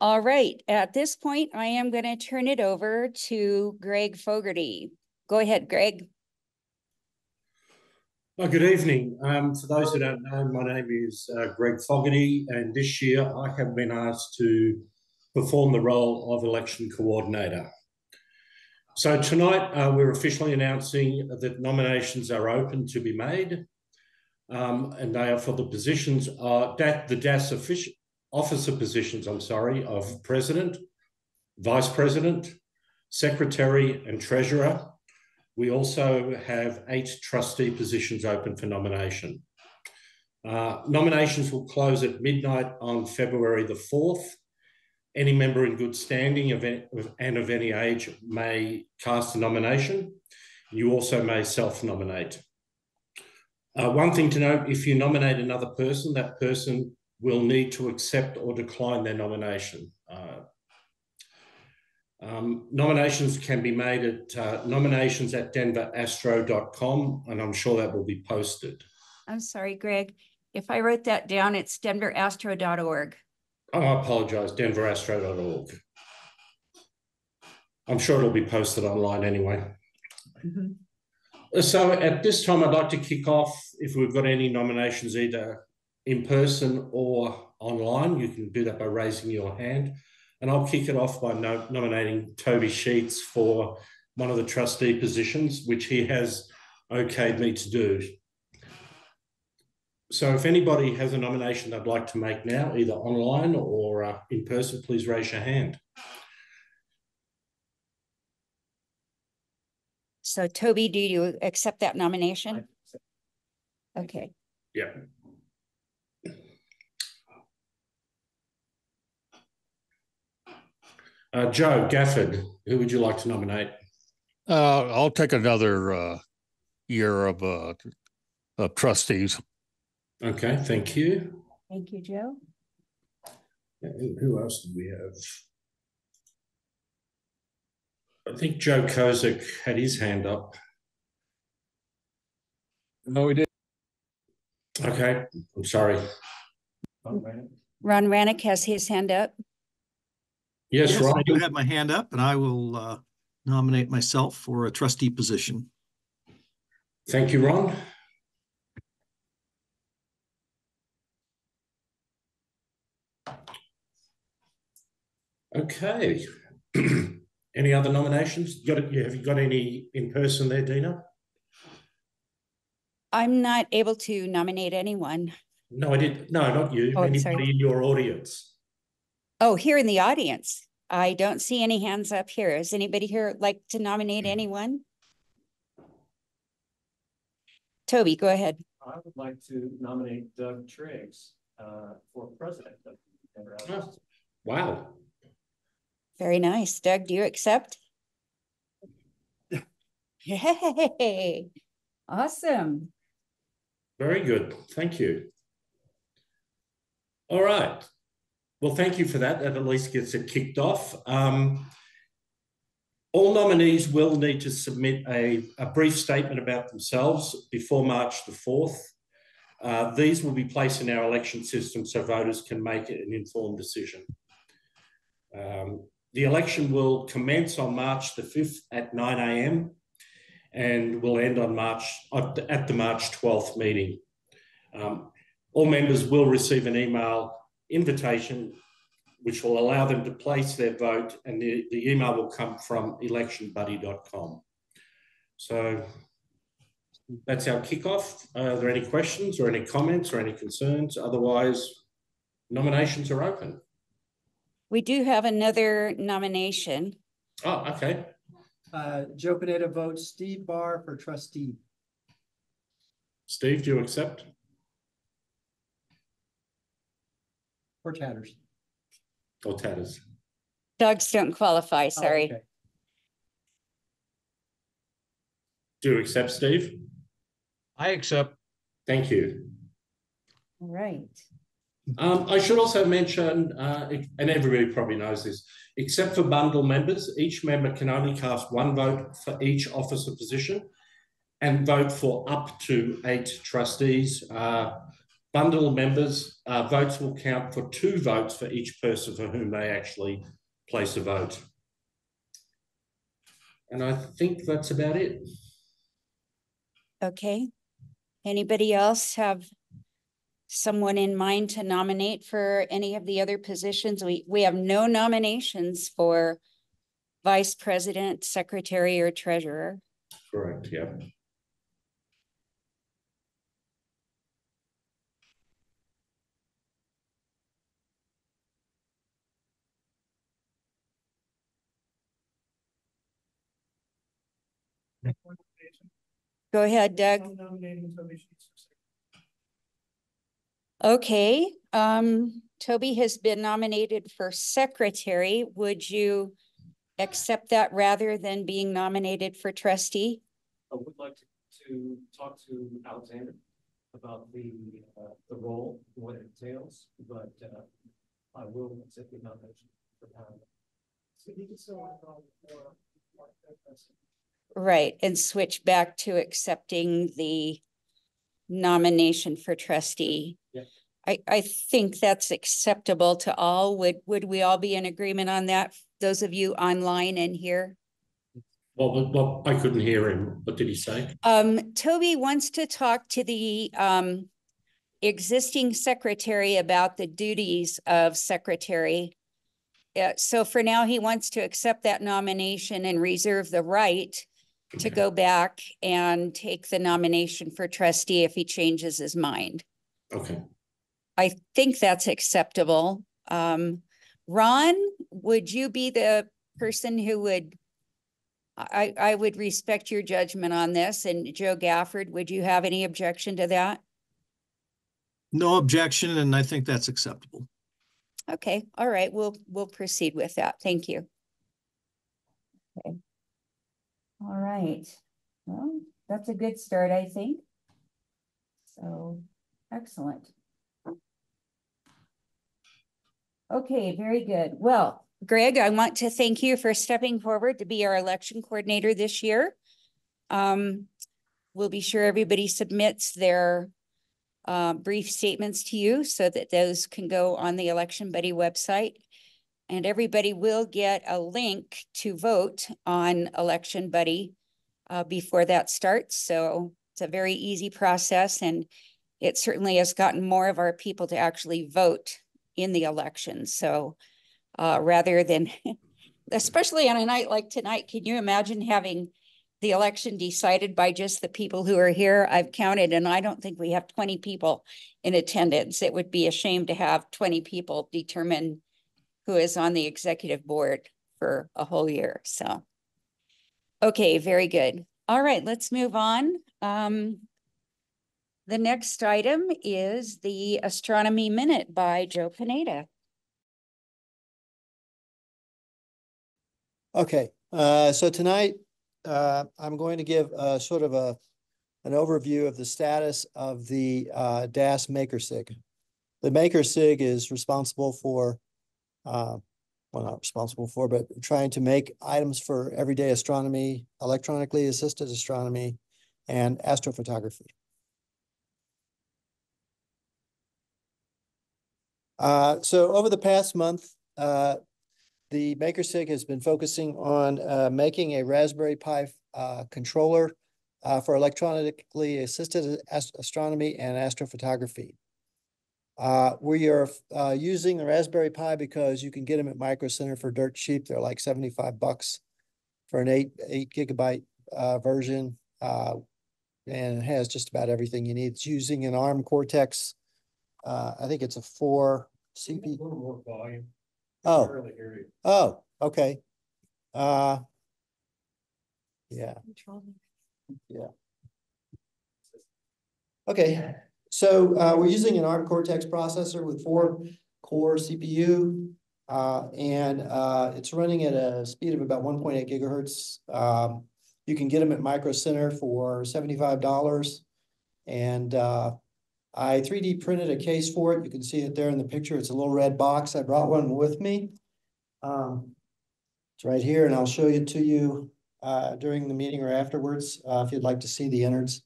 All right, at this point, I am going to turn it over to Greg Fogarty. Go ahead, Greg. Well, good evening. Um, for those who don't know, my name is uh, Greg Fogarty, and this year I have been asked to perform the role of election coordinator. So tonight uh, we're officially announcing that nominations are open to be made, um, and they are for the positions, uh, that the DAS official, officer positions, I'm sorry, of president, vice president, secretary, and treasurer. We also have eight trustee positions open for nomination. Uh, nominations will close at midnight on February the 4th. Any member in good standing of any, and of any age may cast a nomination. You also may self nominate. Uh, one thing to note if you nominate another person, that person will need to accept or decline their nomination. Uh, um, nominations can be made at uh, nominations at denverastro.com, and I'm sure that will be posted. I'm sorry, Greg. If I wrote that down, it's denverastro.org. Oh, I apologize, denverastro.org. I'm sure it'll be posted online anyway. Mm -hmm. So at this time, I'd like to kick off if we've got any nominations either in person or online. You can do that by raising your hand. And I'll kick it off by no nominating Toby Sheets for one of the trustee positions, which he has okayed me to do. So if anybody has a nomination they'd like to make now, either online or uh, in person, please raise your hand. So Toby, do you accept that nomination? Okay. Yeah. Uh, Joe Gafford, who would you like to nominate? Uh, I'll take another uh, year of, uh, of trustees. Okay, thank you. Thank you, Joe. And who else do we have? I think Joe Kozik had his hand up. No, he did. Okay, I'm sorry. Ron Rannick has his hand up. Yes, Yes, Ron. I do have my hand up and I will uh, nominate myself for a trustee position. Thank you, Ron. Okay. any other nominations? You got, have you got any in person there, Dina? I'm not able to nominate anyone. No, I did. No, not you. Oh, Anybody sorry. in your audience? Oh, here in the audience. I don't see any hands up here. Is anybody here like to nominate Mm. anyone? Toby, go ahead. I would like to nominate Doug Triggs uh, for president of Denver Oh, wow. Very nice. Doug, do you accept? Yay! Awesome. Very good. Thank you. All right. Well, thank you for that. That at least gets it kicked off. Um, all nominees will need to submit a, a brief statement about themselves before March the 4th. Uh, these will be placed in our election system so voters can make an informed decision. Um, the election will commence on March the 5th at 9 a.m. and will end on March at the March 12th meeting. Um, all members will receive an email invitation which will allow them to place their vote and the, the email will come from electionbuddy.com. So that's our kickoff. Uh, are there any questions or any comments or any concerns? Otherwise, nominations are open. We do have another nomination. Oh, okay. Uh, Joe Pineda votes Steve Barr for trustee. Steve, do you accept? For Tatters. Oh, Tatters? Dogs don't qualify, Oh, sorry. okay. Do you accept, Steve? I accept. Thank you. All right. Um, I should also mention, uh, and everybody probably knows this, except for bundle members, each member can only cast one vote for each officer position and vote for up to eight trustees. Uh, bundle of members, uh, votes will count for two votes for each person for whom they actually place a vote. And I think that's about it. Okay. Anybody else have someone in mind to nominate for any of the other positions? We, we have no nominations for vice president, secretary, or treasurer. Correct, yeah. Go ahead, Doug. Okay, um, Toby has been nominated for secretary. Would you accept that rather than being nominated for trustee? I would like to, to talk to Alexander about the, uh, the role, what it entails, but, uh, I will accept the nomination for power. So he can still want to go for, Right, and switch back to accepting the nomination for trustee. Yeah. I, I think that's acceptable to all. Would, would we all be in agreement on that? Those of you online and here? Well, well, well, I couldn't hear him. What did he say? Um, Toby wants to talk to the, um, existing secretary about the duties of secretary. Yeah, so for now, he wants to accept that nomination and reserve the right to go back and take the nomination for trustee if he changes his mind. Okay. I think that's acceptable. Um, Ron, would you be the person who would? I, I would respect your judgment on this and Joe Gafford, would you have any objection to that? No objection, and I think that's acceptable. Okay, all right, we'll, we'll proceed with that. Thank you. Okay. All right, well, that's a good start, I think. So, excellent. Okay, very good. Well, Greg, I want to thank you for stepping forward to be our election coordinator this year. Um, we'll be sure everybody submits their uh, brief statements to you so that those can go on the Election Buddy website. And everybody will get a link to vote on Election Buddy uh, before that starts. So it's a very easy process and it certainly has gotten more of our people to actually vote in the election. So uh, rather than, especially on a night like tonight, can you imagine having the election decided by just the people who are here? I've counted and I don't think we have twenty people in attendance. It would be a shame to have twenty people determine who is on the executive board for a whole year, so. Okay, very good. All right, let's move on. Um, the next item is the Astronomy Minute by Joe Pineda. Okay, uh, so tonight, uh, I'm going to give a sort of a, an overview of the status of the, uh, DAS Maker Sig. The Maker Sig is responsible for, uh, well, not responsible for, but trying to make items for everyday astronomy, electronically assisted astronomy, and astrophotography. Uh, so over the past month, uh, the MakerSig has been focusing on uh, making a Raspberry Pi uh, controller uh, for electronically assisted ast- astronomy and astrophotography. Uh, we are uh, using the Raspberry Pi because you can get them at Micro Center for dirt cheap. They're like seventy-five bucks for an eight eight gigabyte uh, version, uh, and it has just about everything you need. It's using an ARM Cortex. Uh, I think it's a four A little more volume. Oh. Barely. Oh, okay. Uh. Yeah, okay, so uh, we're using an ARM Cortex processor with four core CPU. Uh, and uh, it's running at a speed of about one point eight gigahertz. Um, you can get them at Micro Center for seventy-five dollars. And uh, I three D printed a case for it. You can see it there in the picture. It's a little red box. I brought one with me. Um, it's right here and I'll show it to you, uh, during the meeting or afterwards, uh, if you'd like to see the innards.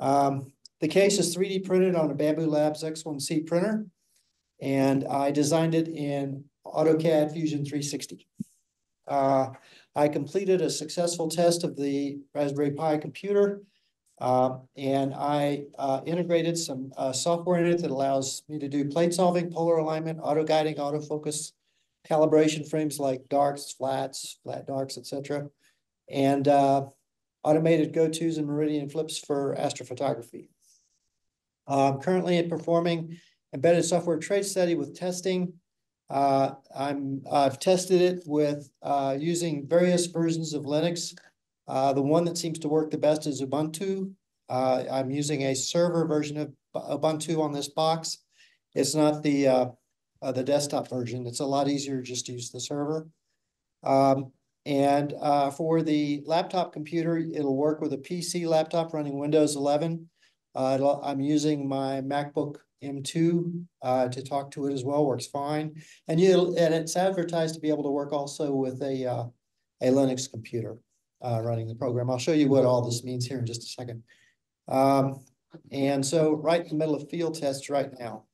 Um, the case is three D printed on a Bambu Labs X1C printer. And I designed it in AutoCAD Fusion three sixty. Uh, I completed a successful test of the Raspberry Pi computer. Uh, and I, uh, integrated some, uh, software in it that allows me to do plate solving, polar alignment, auto guiding, autofocus, calibration frames like darks, flats, flat darks, etc. And, uh, automated go-tos and meridian flips for astrophotography. Uh, currently performing embedded software trade study with testing. Uh, I'm, I've tested it with, uh, using various versions of Linux. Uh, the one that seems to work the best is Ubuntu. Uh, I'm using a server version of Ubuntu on this box. It's not the, uh, uh, the desktop version. It's a lot easier just to use the server. Um, and, for the laptop computer, it'll work with a PC laptop running Windows eleven. Uh, I'm using my MacBook M2 uh, to talk to it as well, works fine. And you, and it's advertised to be able to work also with a, uh, a Linux computer uh, running the program. I'll show you what all this means here in just a second. Um, and so right in the middle of field tests right now.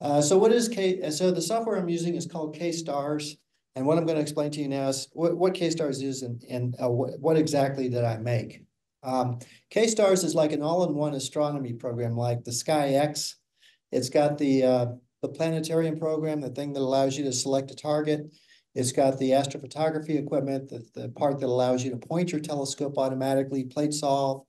Uh, so what is K, so the software I'm using is called K-Stars. And what I'm going to explain to you now is what, what K-Stars is and, and uh, what, what exactly did I make? Um, K-Stars is like an all-in-one astronomy program like the SkyX. It's got the, uh, the planetarium program, the thing that allows you to select a target. It's got the astrophotography equipment, the, the part that allows you to point your telescope automatically, plate solve,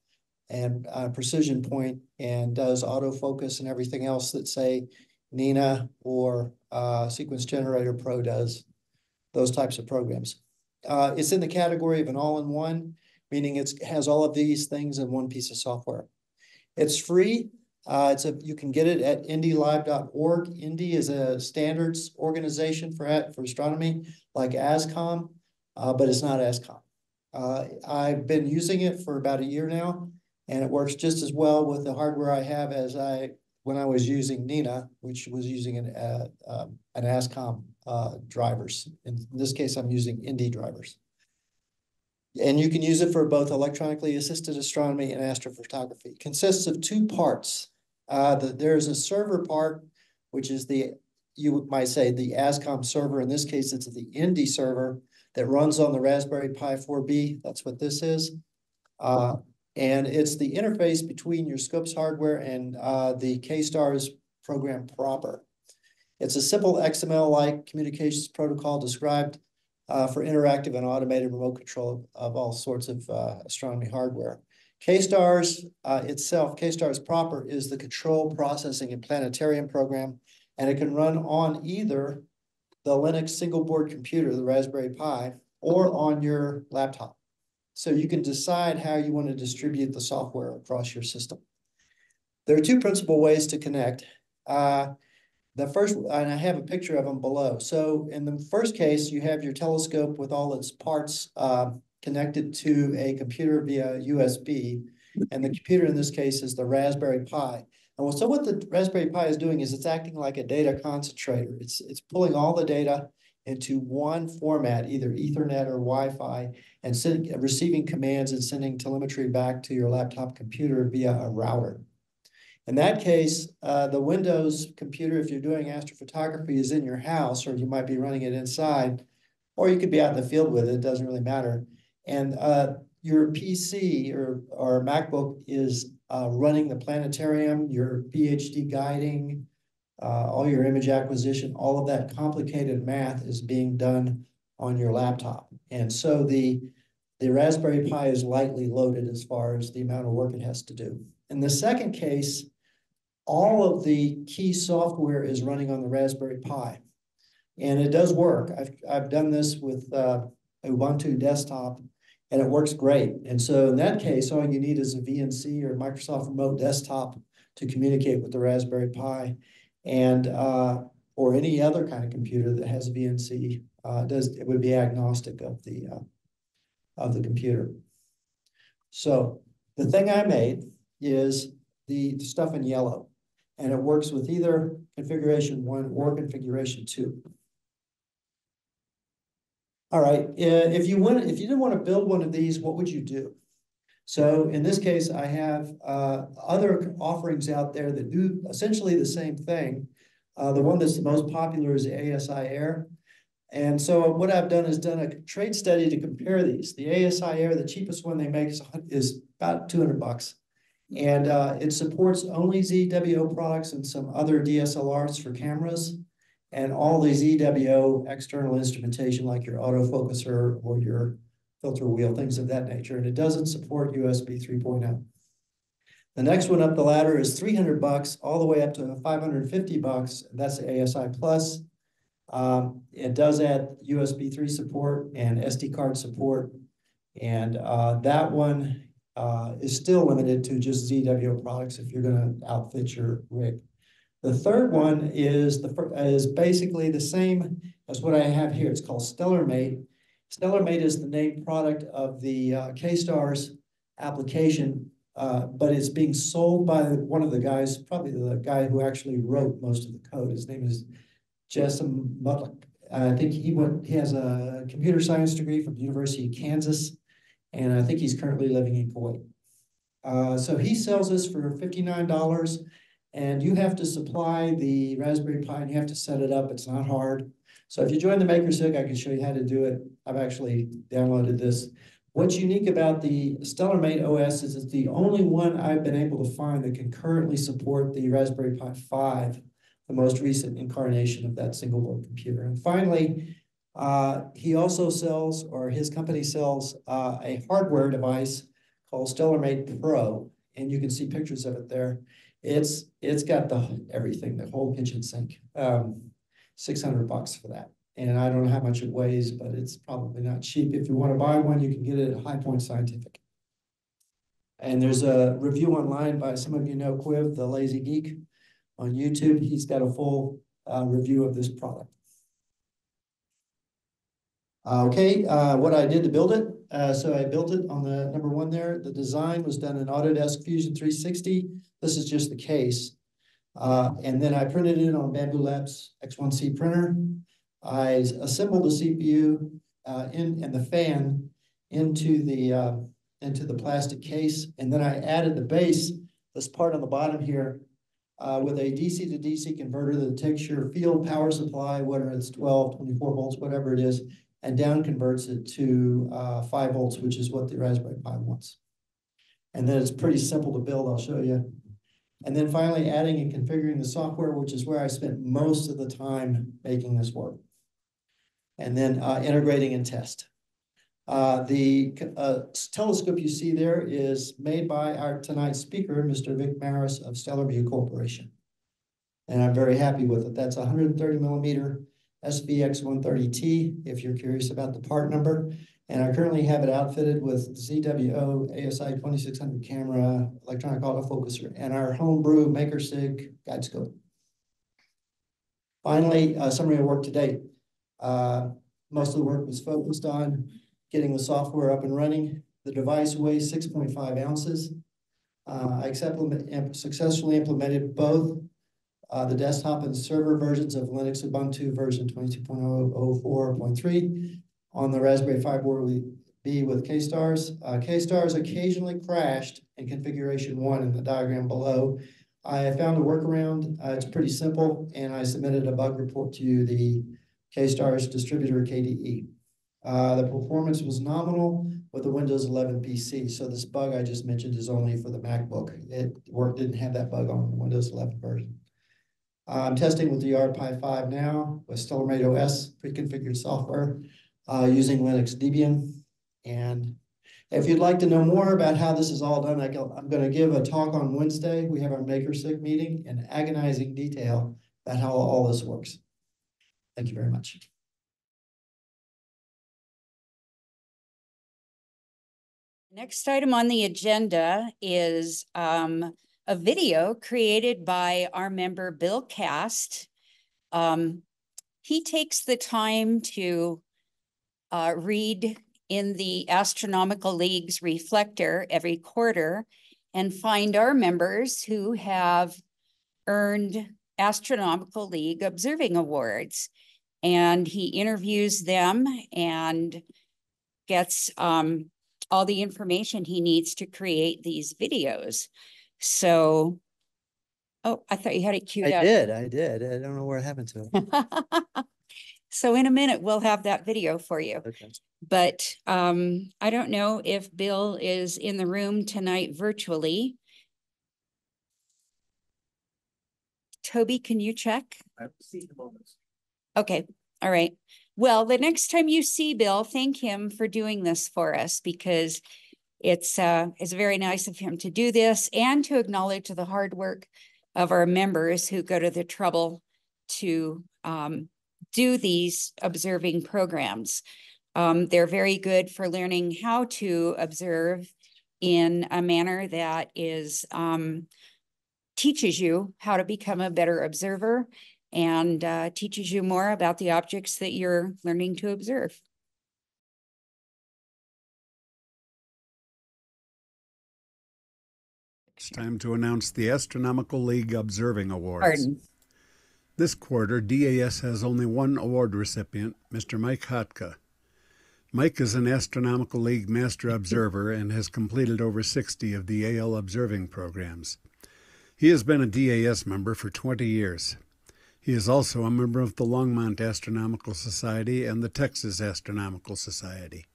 and uh, precision point, and does autofocus and everything else that say NINA or uh, Sequence Generator Pro does, those types of programs. Uh, it's in the category of an all-in-one meaning it has all of these things in one piece of software. It's free. Uh, it's a you can get it at indilib.org. INDI is a standards organization for for astronomy, like ASCOM, uh, but it's not ASCOM. Uh, I've been using it for about a year now, and it works just as well with the hardware I have as I when I was using NINA, which was using an uh, um, an ASCOM uh, drivers. In this case, I'm using INDI drivers. And you can use it for both electronically assisted astronomy and astrophotography. It consists of two parts. Uh, the, there's a server part, which is the, you might say the ASCOM server. In this case, it's the INDI server that runs on the Raspberry Pi 4B. That's what this is. Uh, and it's the interface between your Scopes hardware and uh, the K-Stars program proper. It's a simple XML-like communications protocol described for interactive and automated remote control of all sorts of uh, astronomy hardware. K-Stars uh, itself, K-Stars proper is the control processing and planetarium program, and it can run on either the Linux single board computer, the Raspberry Pi, or on your laptop. So you can decide how you want to distribute the software across your system. There are two principal ways to connect. Uh, the first, and I have a picture of them below. So in the first case, you have your telescope with all its parts uh, connected to a computer via USB. And the computer in this case is the Raspberry Pi. And so what the Raspberry Pi is doing is it's acting like a data concentrator. It's, it's pulling all the data into one format, either Ethernet or Wi-Fi, and sending, receiving commands and sending telemetry back to your laptop computer via a router. In that case, uh, the Windows computer, if you're doing astrophotography, is in your house, or you might be running it inside, or you could be out in the field with it, it doesn't really matter. And uh, your PC or, or MacBook is uh, running the planetarium, your PHD guiding, uh, all your image acquisition, all of that complicated math is being done on your laptop. And so the, the Raspberry Pi is lightly loaded as far as the amount of work it has to do. In the second case, all of the key software is running on the Raspberry Pi. And it does work. I've, I've done this with uh, Ubuntu desktop and it works great. And so in that case, all you need is a VNC or Microsoft Remote Desktop to communicate with the Raspberry Pi and uh, or any other kind of computer that has VNC uh, does it would be agnostic of the uh, of the computer. So the thing I made is the stuff in yellow and it works with either configuration one or configuration two. All right, if you want, if you didn't want to build one of these, what would you do? So in this case, I have uh other offerings out there that do essentially the same thing. Uh, the one that's the most popular is the ASIAIR. And so what I've done is done a trade study to compare these. The ASIAIR, the cheapest one they make is, is about two hundred bucks. And uh, it supports only ZWO products and some other DSLRs for cameras. And all the ZWO external instrumentation like your autofocuser or your filter wheel, things of that nature. And it doesn't support USB 3.0. The next one up the ladder is three hundred bucks, all the way up to five hundred and fifty bucks. That's the ASI Plus. Um, it does add USB three support and SD card support. And, uh, that one, uh, is still limited to just ZWO products if you're gonna outfit your rig. The third one is the, is basically the same as what I have here. It's called StellarMate. Stellar Mate is the name product of the, uh, K-Stars application. Uh, but it's being sold by one of the guys, probably the guy who actually wrote most of the code. His name is Jasem Mutlaq. I think he went, he has a computer science degree from the University of Kansas. And I think he's currently living in Kuwait. Uh, so he sells this for fifty-nine dollars. And you have to supply the Raspberry Pi and you have to set it up. It's not hard. So if you join the MakerSig, I can show you how to do it. I've actually downloaded this. What's unique about the StellarMate OS is it's the only one I've been able to find that can currently support the Raspberry Pi five, the most recent incarnation of that single board computer. And finally, uh, he also sells, or his company sells, uh, a hardware device called StellarMate Pro, and you can see pictures of it there. It's, it's got the, everything, the whole kitchen sink, um, six hundred bucks for that. And I don't know how much it weighs, but it's probably not cheap. If you want to buy one, you can get it at High Point Scientific. And there's a review online by, some of you know Cuiv, the lazy geek on YouTube. He's got a full, uh, review of this product. Uh, Okay, uh, what I did to build it, uh, so I built it on the number one there. The design was done in Autodesk Fusion three sixty. This is just the case. Uh, and then I printed it on Bambu Labs X one C printer. I assembled the CPU, uh, in, and the fan into the, uh, into the plastic case. And then I added the base, this part on the bottom here, with a DC to DC converter that takes your field power supply, whether it's 12, 24 volts, whatever it is, and down converts it to uh, five volts, which is what the Raspberry Pi wants. And then it's pretty simple to build, I'll show you. And then finally adding and configuring the software, which is where I spent most of the time making this work. And then uh, integrating and test. Uh, the uh, telescope you see there is made by our tonight's speaker, Mr. Vic Maris of Stellarvue Corporation. And I'm very happy with it. That's hundred and thirty millimeter SVX one thirty T, if you're curious about the part number. And I currently have it outfitted with ZWO ASI twenty-six hundred camera, electronic autofocuser, and our homebrew MakerSig guide scope. Finally, a summary of work to date. Uh, most of the work was focused on getting the software up and running. The device weighs six point five ounces. Uh, I successfully implemented both uh, the desktop and server versions of Linux Ubuntu version twenty-two point oh oh four point three on the Raspberry Pi board we be with K-Stars. Uh, K-Stars occasionally crashed in configuration one in the diagram below. I found a workaround. Uh, it's pretty simple, and I submitted a bug report to the K-Stars distributor KDE. Uh, the performance was nominal with the Windows eleven PC, so this bug I just mentioned is only for the MacBook. It worked, didn't have that bug on the Windows eleven version. I'm testing with the RPi five now with StellarMate OS pre-configured software, uh, using Linux Debian. And if you'd like to know more about how this is all done, I go, I'm gonna give a talk on Wednesday. We have our MakerSig meeting in agonizing detail about how all this works. Thank you very much. Next item on the agenda is um a video created by our member Bill Kast. Um, he takes the time to uh read in the Astronomical League's Reflector every quarter and find our members who have earned Astronomical League Observing Awards. And he interviews them and gets um all the information he needs to create these videos. So, oh, I thought you had it queued I up. did, I did. I don't know where it happened to it. So in a minute, we'll have that video for you. Okay. But um, I don't know if Bill is in the room tonight virtually. Toby, can you check? I see the moment. Okay, all right. Well, the next time you see Bill, thank him for doing this for us because it's uh, it's very nice of him to do this and to acknowledge the hard work of our members who go to the trouble to um, do these observing programs. Um, they're very good for learning how to observe in a manner that is um, teaches you how to become a better observer and uh, teaches you more about the objects that you're learning to observe. It's time to announce the Astronomical League Observing Awards. Pardon. This quarter, DAS has only one award recipient, Mr. Mike Hotka. Mike is an Astronomical League Master Observer and has completed over 60 of the AL observing programs. He has been a DAS member for 20 years. He is also a member of the Longmont Astronomical Society and the Texas Astronomical Society.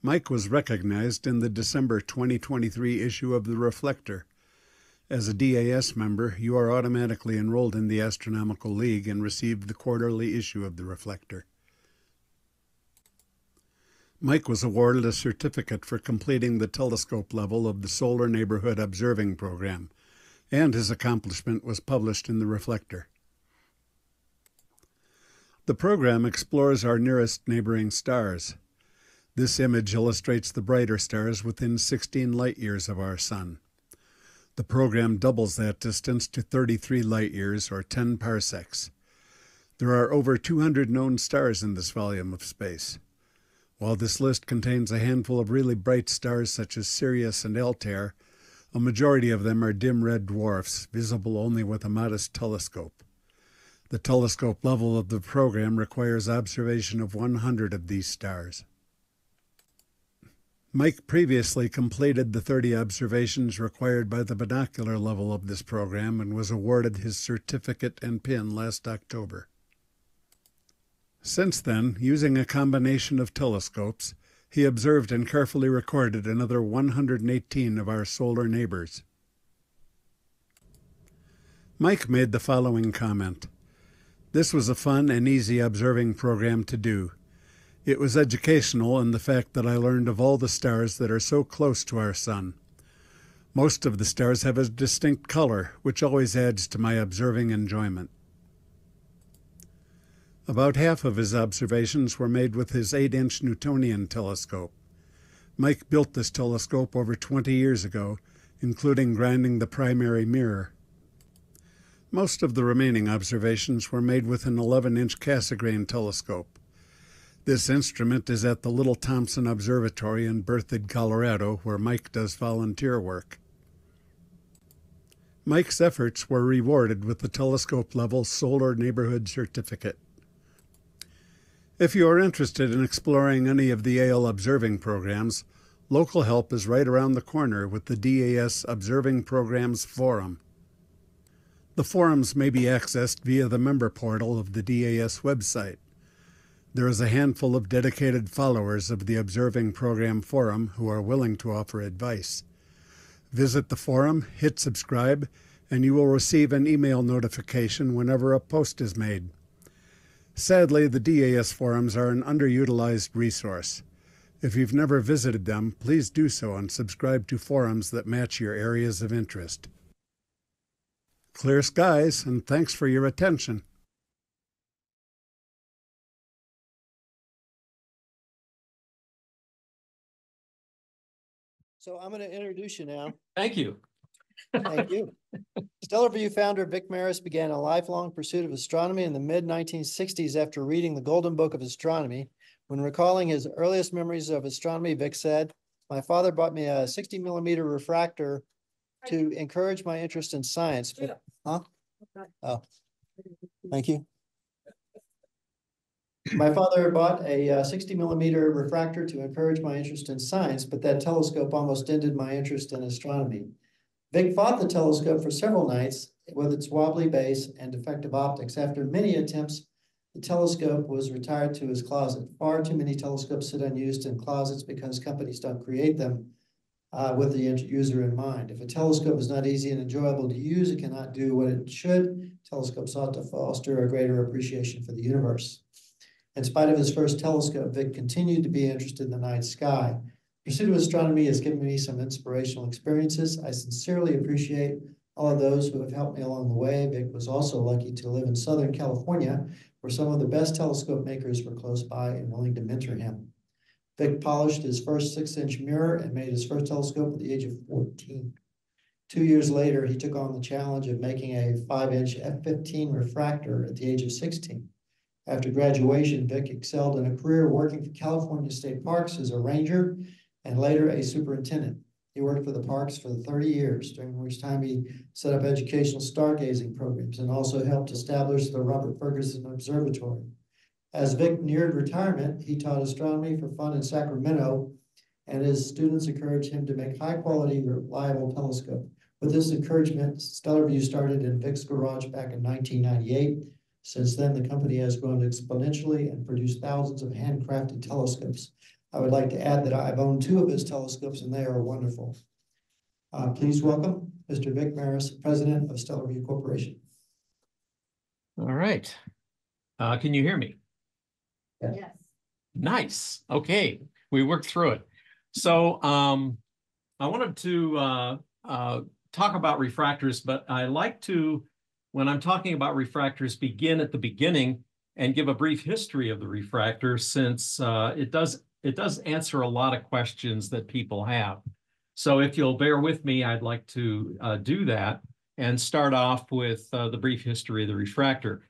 Mike was recognized in the December 2023 issue of The Reflector. As a DAS member, you are automatically enrolled in the Astronomical League and receive the quarterly issue of The Reflector. Mike was awarded a certificate for completing the telescope level of the Solar Neighborhood Observing Program, and his accomplishment was published in The Reflector. The program explores our nearest neighboring stars. This image illustrates the brighter stars within 16 light years of our Sun. The program doubles that distance to 33 light years or 10 parsecs. There are over 200 known stars in this volume of space. While this list contains a handful of really bright stars such as Sirius and Altair, a majority of them are dim red dwarfs, visible only with a modest telescope. The telescope level of the program requires observation of 100 of these stars. Mike previously completed the 30 observations required by the binocular level of this program and was awarded his certificate and pin last October. Since then, using a combination of telescopes, he observed and carefully recorded another 118 of our solar neighbors. Mike made the following comment. This was a fun and easy observing program to do. It was educational in the fact that I learned of all the stars that are so close to our Sun. Most of the stars have a distinct color, which always adds to my observing enjoyment. About half of his observations were made with his 8 inch Newtonian telescope. Mike built this telescope over 20 years ago, including grinding the primary mirror. Most of the remaining observations were made with an 11 inch Cassegrain telescope. This instrument is at the Little Thompson Observatory in Berthoud, Colorado, where Mike does volunteer work. Mike's efforts were rewarded with the telescope level Solar Neighborhood Certificate. If you are interested in exploring any of the AL observing programs, local help is right around the corner with the DAS Observing Programs Forum. The forums may be accessed via the member portal of the DAS website. There is a handful of dedicated followers of the Observing Program Forum who are willing to offer advice. Visit the forum, hit subscribe, and you will receive an email notification whenever a post is made. Sadly, the DAS forums are an underutilized resource. If you've never visited them, please do so and subscribe to forums that match your areas of interest. Clear skies, and thanks for your attention. So I'm going to introduce you now. Thank you. Thank you. Stellarvue founder Vic Maris began a lifelong pursuit of astronomy in the mid nineteen sixties after reading the Golden Book of Astronomy. When recalling his earliest memories of astronomy, Vic said, my father bought me a sixty millimeter refractor to encourage my interest in science, but, huh? Oh, thank you. My father bought a uh, sixty millimeter refractor to encourage my interest in science, but that telescope almost ended my interest in astronomy. Vic fought the telescope for several nights with its wobbly base and defective optics. After many attempts, the telescope was retired to his closet. Far too many telescopes sit unused in closets because companies don't create them uh, with the user in mind. If a telescope is not easy and enjoyable to use, it cannot do what it should. Telescopes ought to foster a greater appreciation for the universe. In spite of his first telescope, Vic continued to be interested in the night sky. Pursuit of astronomy has given me some inspirational experiences. I sincerely appreciate all of those who have helped me along the way. Vic was also lucky to live in Southern California, where some of the best telescope makers were close by and willing to mentor him. Vic polished his first six-inch mirror and made his first telescope at the age of fourteen. Two years later, he took on the challenge of making a five-inch F-15 refractor at the age of sixteen. After graduation, Vic excelled in a career working for California State Parks as a ranger and later a superintendent. He worked for the parks for thirty years, during which time he set up educational stargazing programs and also helped establish the Robert Ferguson Observatory. As Vic neared retirement, he taught astronomy for fun in Sacramento, and his students encouraged him to make high-quality, reliable telescope. With this encouragement, Stellarvue started in Vic's garage back in nineteen ninety-eight. Since then, the company has grown exponentially and produced thousands of handcrafted telescopes. I would like to add that I've owned two of his telescopes and they are wonderful. Uh, please welcome Mr. Vic Maris, President of Stellarvue Corporation. All right. Uh, can you hear me? Yes. Nice. Okay, we worked through it. So, um, I wanted to, uh, uh, talk about refractors, but I like to, when I'm talking about refractors, begin at the beginning and give a brief history of the refractor since, uh, it does, it does answer a lot of questions that people have. So if you'll bear with me, I'd like to, uh, do that and start off with, uh, the brief history of the refractor.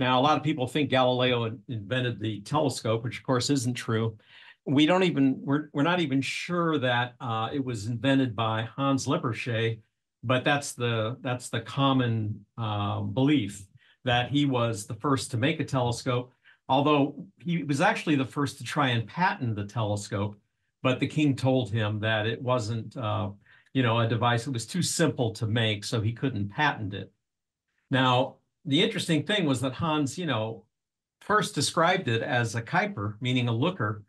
Now, a lot of people think Galileo invented the telescope, which of course isn't true. We don't even, we're, we're not even sure that uh, it was invented by Hans Lippershey, but that's the, that's the common uh, belief that he was the first to make a telescope, although he was actually the first to try and patent the telescope. But the king told him that it wasn't, uh, you know, a device, it was too simple to make, so he couldn't patent it. Now, the interesting thing was that Hans, you know, first described it as a kijker, meaning a looker,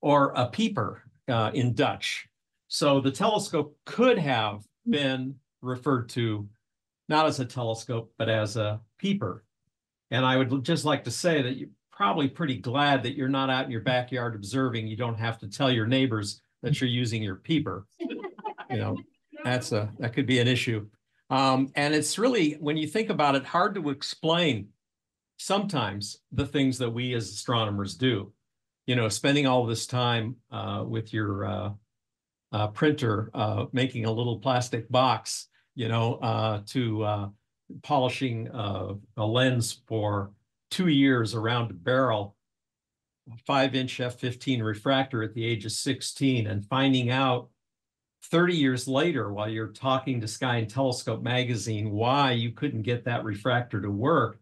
or a peeper uh, in Dutch. So the telescope could have been referred to not as a telescope, but as a peeper. And I would just like to say that you're probably pretty glad that you're not out in your backyard observing. You don't have to tell your neighbors that you're using your peeper. You know, that's a, that could be an issue. Um, and it's really, when you think about it, hard to explain sometimes the things that we as astronomers do. You know, spending all this time uh, with your uh, uh, printer, uh, making a little plastic box, you know, uh, to uh, polishing uh, a lens for two years around a barrel, five inch F15 refractor at the age of 16 and finding out 30 years later, while you're talking to Sky and Telescope magazine, why you couldn't get that refractor to work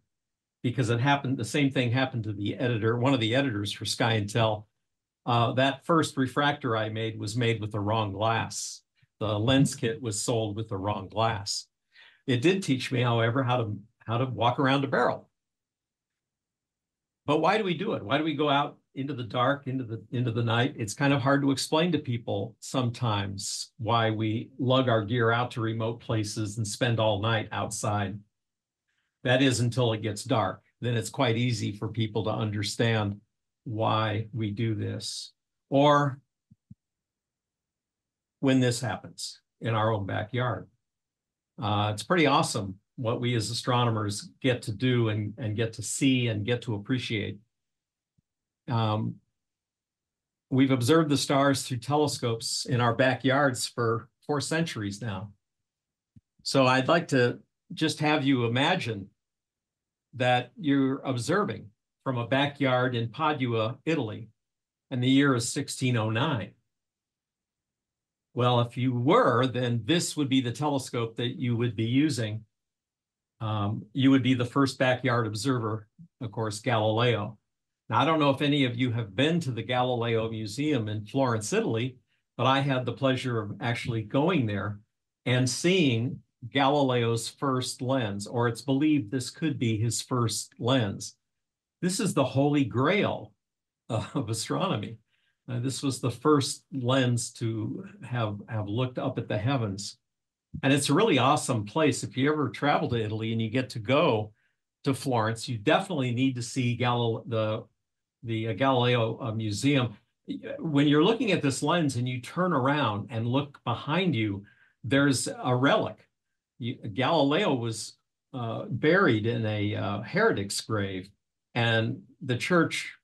because it happened, the same thing happened to the editor, one of the editors for Sky and Tel. Uh, that first refractor I made was made with the wrong glass. The lens kit was sold with the wrong glass. It did teach me, however, how to how to walk around a barrel. But why do we do it? Why do we go out into the dark, into the into the night? It's kind of hard to explain to people sometimes why we lug our gear out to remote places and spend all night outside. That is until it gets dark. Then it's quite easy for people to understand why we do this. Or when this happens in our own backyard. Uh, it's pretty awesome what we as astronomers get to do and, and get to see and get to appreciate. Um, we've observed the stars through telescopes in our backyards for four centuries now. So I'd like to just have you imagine that you're observing from a backyard in Padua, Italy, and the year is 1609. Well, if you were, then this would be the telescope that you would be using. Um, you would be the first backyard observer, of course, Galileo. Now, I don't know if any of you have been to the Galileo Museum in Florence, Italy, but I had the pleasure of actually going there and seeing Galileo's first lens, or it's believed this could be his first lens. This is the holy grail of astronomy. Uh, this was the first lens to have, have looked up at the heavens. And it's a really awesome place. If you ever travel to Italy and you get to go to Florence, you definitely need to see Galil the, the uh, Galileo uh, Museum. When you're looking at this lens and you turn around and look behind you, there's a relic. You, Galileo was uh, buried in a uh, heretic's grave, and the church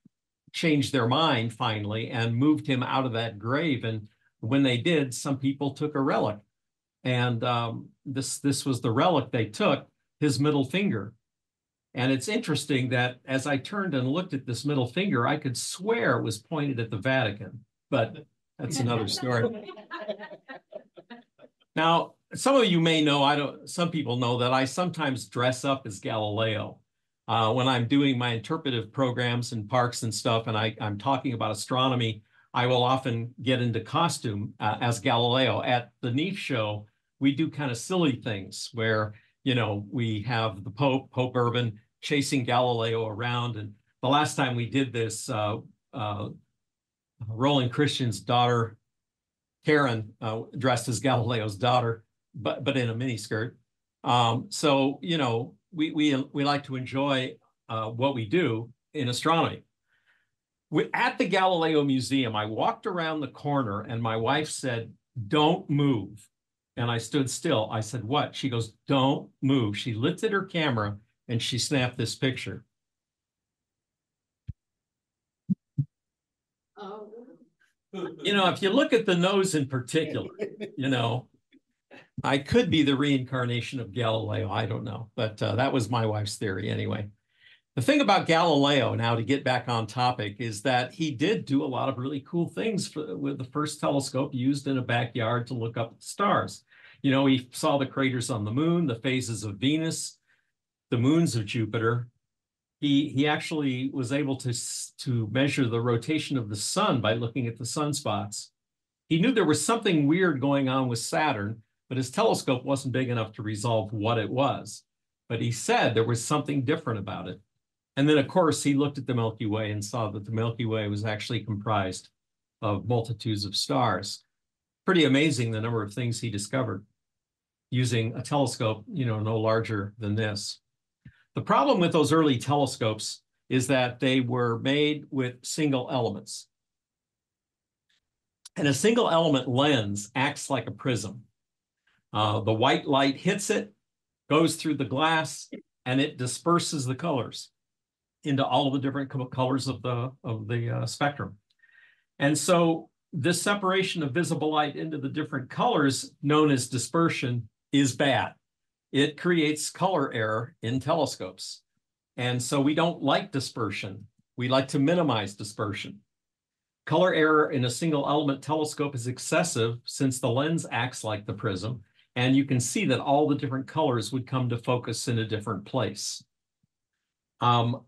changed their mind finally and moved him out of that grave. And when they did, some people took a relic. And um, this, this was the relic they took, his middle finger. And it's interesting that as I turned and looked at this middle finger, I could swear it was pointed at the Vatican, but that's another story. Now, some of you may know, I don't, some people know that I sometimes dress up as Galileo. Uh, when I'm doing my interpretive programs in parks and stuff, and I, I'm talking about astronomy, I will often get into costume uh, as Galileo. At the NEAF show, we do kind of silly things where, you know, we have the Pope, Pope Urban, chasing Galileo around. And the last time we did this, uh, uh, Roland Christen's daughter, Karen, uh, dressed as Galileo's daughter, but but in a miniskirt. Um, so you know, we we we like to enjoy uh, what we do in astronomy. We, at the Galileo Museum, I walked around the corner and my wife said, "Don't move." And I stood still. I said, "What?" She goes, "Don't move." She lifted her camera and she snapped this picture. Oh. You know, if you look at the nose in particular, you know, I could be the reincarnation of Galileo. I don't know, but uh, that was my wife's theory anyway. The thing about Galileo, now to get back on topic, is that he did do a lot of really cool things for, with the first telescope used in a backyard to look up stars. You know, he saw the craters on the moon, the phases of Venus, the moons of Jupiter. He, he actually was able to, to measure the rotation of the sun by looking at the sunspots. He knew there was something weird going on with Saturn, but his telescope wasn't big enough to resolve what it was. But he said there was something different about it. And then, of course, he looked at the Milky Way and saw that the Milky Way was actually comprised of multitudes of stars. Pretty amazing the number of things he discovered using a telescope, you know, no larger than this. The problem with those early telescopes is that they were made with single elements. And a single element lens acts like a prism. Uh, the white light hits it, goes through the glass, and it disperses the colors into all the different colors of the of the uh, spectrum. And so this separation of visible light into the different colors, known as dispersion, is bad. It creates color error in telescopes. And so we don't like dispersion. We like to minimize dispersion. Color error in a single element telescope is excessive since the lens acts like the prism and you can see that all the different colors would come to focus in a different place. Um,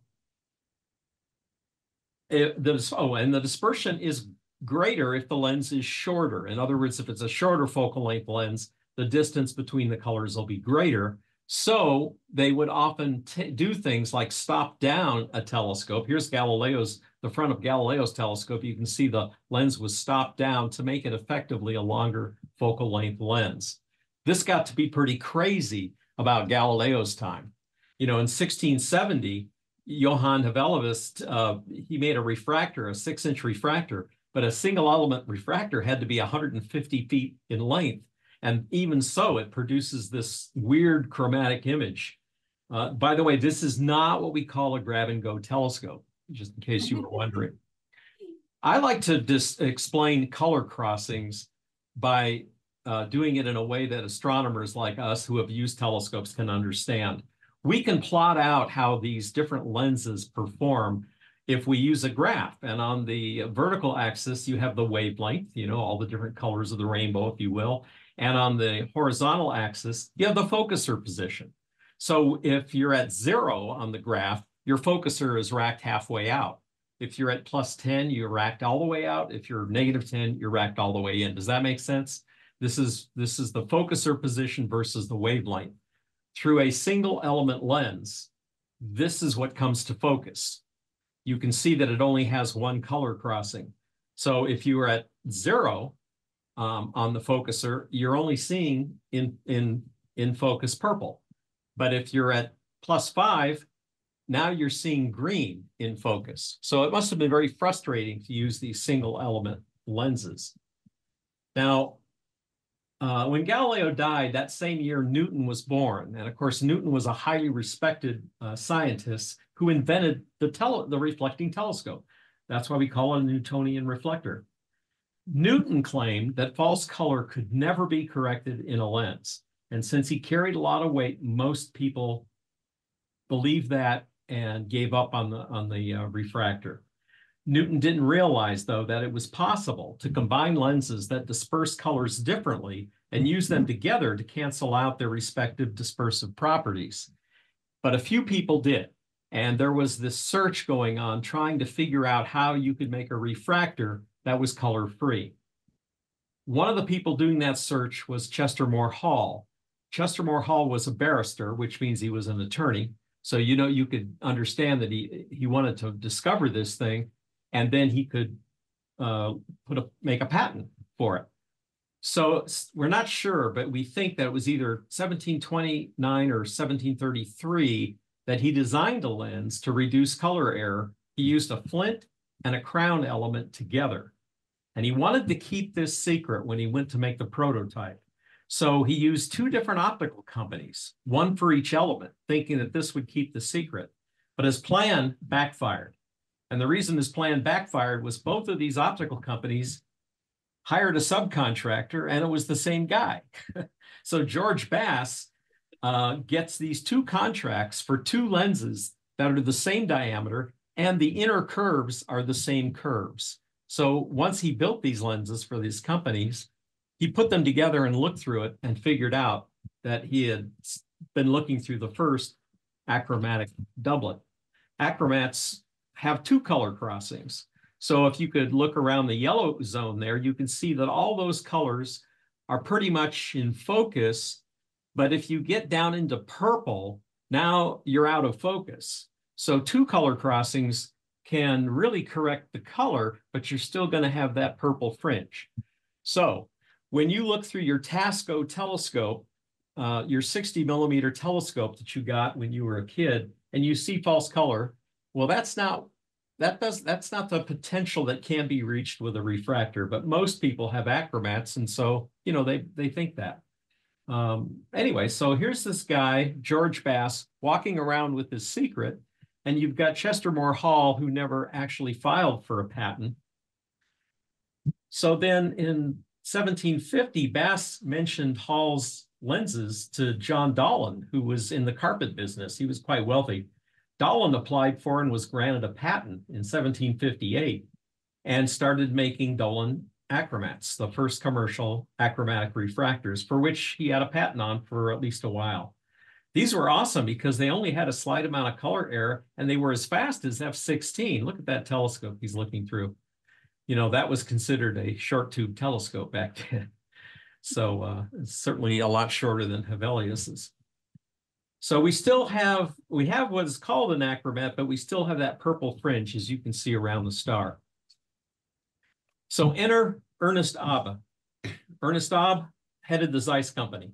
it, the, oh, and the dispersion is greater if the lens is shorter. In other words, if it's a shorter focal length lens, the distance between the colors will be greater. So they would often do things like stop down a telescope. Here's Galileo's, the front of Galileo's telescope. You can see the lens was stopped down to make it effectively a longer focal length lens. This got to be pretty crazy about Galileo's time. You know, in 1670, Johann Hevelius, uh, he made a refractor, a six inch refractor, but a single element refractor had to be 150 feet in length. And even so, it produces this weird chromatic image. Uh, by the way, this is not what we call a grab and go telescope, just in case you were wondering. I like to just explain color crossings by uh, doing it in a way that astronomers like us who have used telescopes can understand. We can plot out how these different lenses perform if we use a graph. And on the vertical axis, you have the wavelength, you know, all the different colors of the rainbow, if you will. And on the horizontal axis, you have the focuser position. So if you're at zero on the graph, your focuser is racked halfway out. If you're at plus ten, you're racked all the way out. If you're negative ten, you're racked all the way in. Does that make sense? This is, this is the focuser position versus the wavelength. Through a single element lens, this is what comes to focus. You can see that it only has one color crossing. So if you are at zero um, on the focuser, you're only seeing in, in, in focus purple. But if you're at plus five, now you're seeing green in focus. So it must have been very frustrating to use these single element lenses. Now, uh, when Galileo died, that same year, Newton was born. And of course, Newton was a highly respected uh, scientist who invented the, tele the reflecting telescope. That's why we call it a Newtonian reflector. Newton claimed that false color could never be corrected in a lens. And since he carried a lot of weight, most people believed that and gave up on the, on the uh, refractor. Newton didn't realize, though, that it was possible to combine lenses that disperse colors differently and use them together to cancel out their respective dispersive properties. But a few people did. And there was this search going on trying to figure out how you could make a refractor that was color free. One of the people doing that search was Chester Moore Hall. Chester Moore Hall was a barrister, which means he was an attorney. So, you know, you could understand that he, he wanted to discover this thing and then he could uh, put a, make a patent for it. So we're not sure, but we think that it was either 1729 or 1733 that he designed a lens to reduce color error. He used a flint and a crown element together. And he wanted to keep this secret when he went to make the prototype. So he used two different optical companies, one for each element, thinking that this would keep the secret. But his plan backfired. And the reason his plan backfired was both of these optical companies hired a subcontractor and it was the same guy. so George Bass uh, gets these two contracts for two lenses that are the same diameter and the inner curves are the same curves. So once he built these lenses for these companies, he put them together and looked through it and figured out that he had been looking through the first achromatic doublet. Achromats have two color crossings. So if you could look around the yellow zone there, you can see that all those colors are pretty much in focus. But if you get down into purple, now you're out of focus. So two color crossings can really correct the color, but you're still going to have that purple fringe. So when you look through your Tasco telescope, uh, your 60 millimeter telescope that you got when you were a kid, and you see false color, well, that's not that does that's not the potential that can be reached with a refractor, but most people have achromats, and so you know they they think that. Um, anyway, so here's this guy, George Bass, walking around with his secret, and you've got Chester Moore Hall, who never actually filed for a patent. So then in 1750, Bass mentioned Hall's lenses to John Dollond, who was in the carpet business. He was quite wealthy. Dollond applied for and was granted a patent in 1758 and started making Dollond achromats, the first commercial achromatic refractors, for which he had a patent on for at least a while. These were awesome because they only had a slight amount of color error and they were as fast as F16. Look at that telescope he's looking through. You know, that was considered a short tube telescope back then. So uh, certainly a lot shorter than Hevelius's. So we still have, we have what is called an achromat, but we still have that purple fringe, as you can see around the star. So enter Ernest Abbe. Ernest Abbe headed the Zeiss company.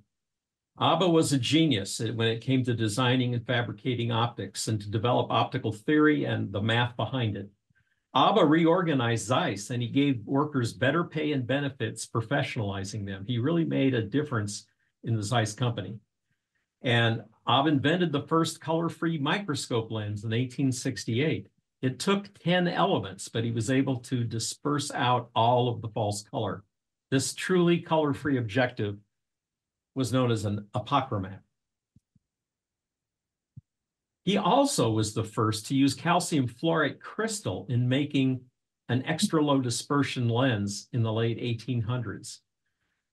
Abbe was a genius when it came to designing and fabricating optics and to develop optical theory and the math behind it. Abbe reorganized Zeiss and he gave workers better pay and benefits, professionalizing them. He really made a difference in the Zeiss company. And Abbe invented the first color-free microscope lens in 1868. It took 10 elements, but he was able to disperse out all of the false color. This truly color-free objective was known as an apochromat. He also was the first to use calcium fluorite crystal in making an extra low dispersion lens in the late 1800s.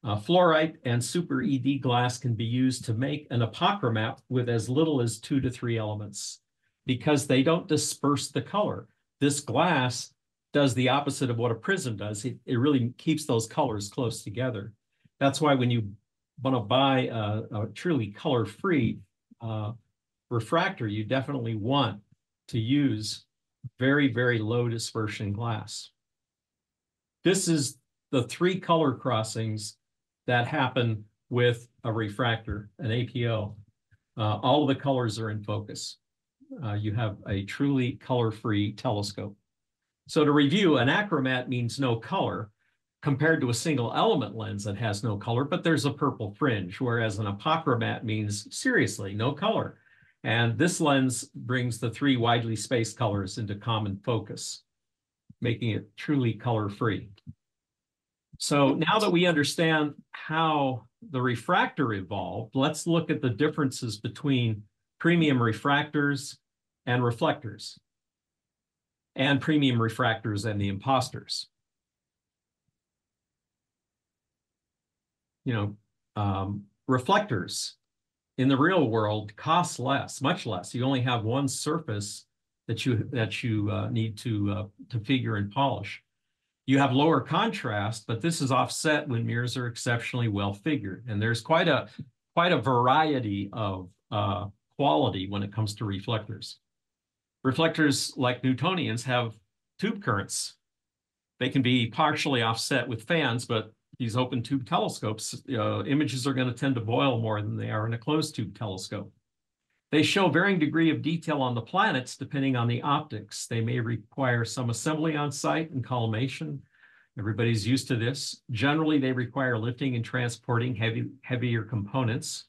Uh, fluorite and super ED glass can be used to make an apochromat with as little as two to three elements because they don't disperse the color. This glass does the opposite of what a prism does. It, it really keeps those colors close together. That's why when you want to buy a, a truly color-free uh, refractor, you definitely want to use very, very low dispersion glass. This is the three color crossings that happen with a refractor, an APO. Uh, all of the colors are in focus. Uh, you have a truly color-free telescope. So to review, an achromat means no color compared to a single element lens that has no color, but there's a purple fringe, whereas an apochromat means seriously no color. And this lens brings the three widely spaced colors into common focus, making it truly color-free. So now that we understand how the refractor evolved, let's look at the differences between premium refractors and reflectors and premium refractors and the imposters. You know, um, reflectors in the real world cost less, much less. You only have one surface that you that you uh, need to uh, to figure and polish. You have lower contrast, but this is offset when mirrors are exceptionally well figured, and there's quite a quite a variety of uh, quality when it comes to reflectors. Reflectors like Newtonians have tube currents. They can be partially offset with fans, but these open tube telescopes, uh, images are going to tend to boil more than they are in a closed tube telescope. They show varying degree of detail on the planets depending on the optics. They may require some assembly on site and collimation. Everybody's used to this. Generally, they require lifting and transporting heavy, heavier components.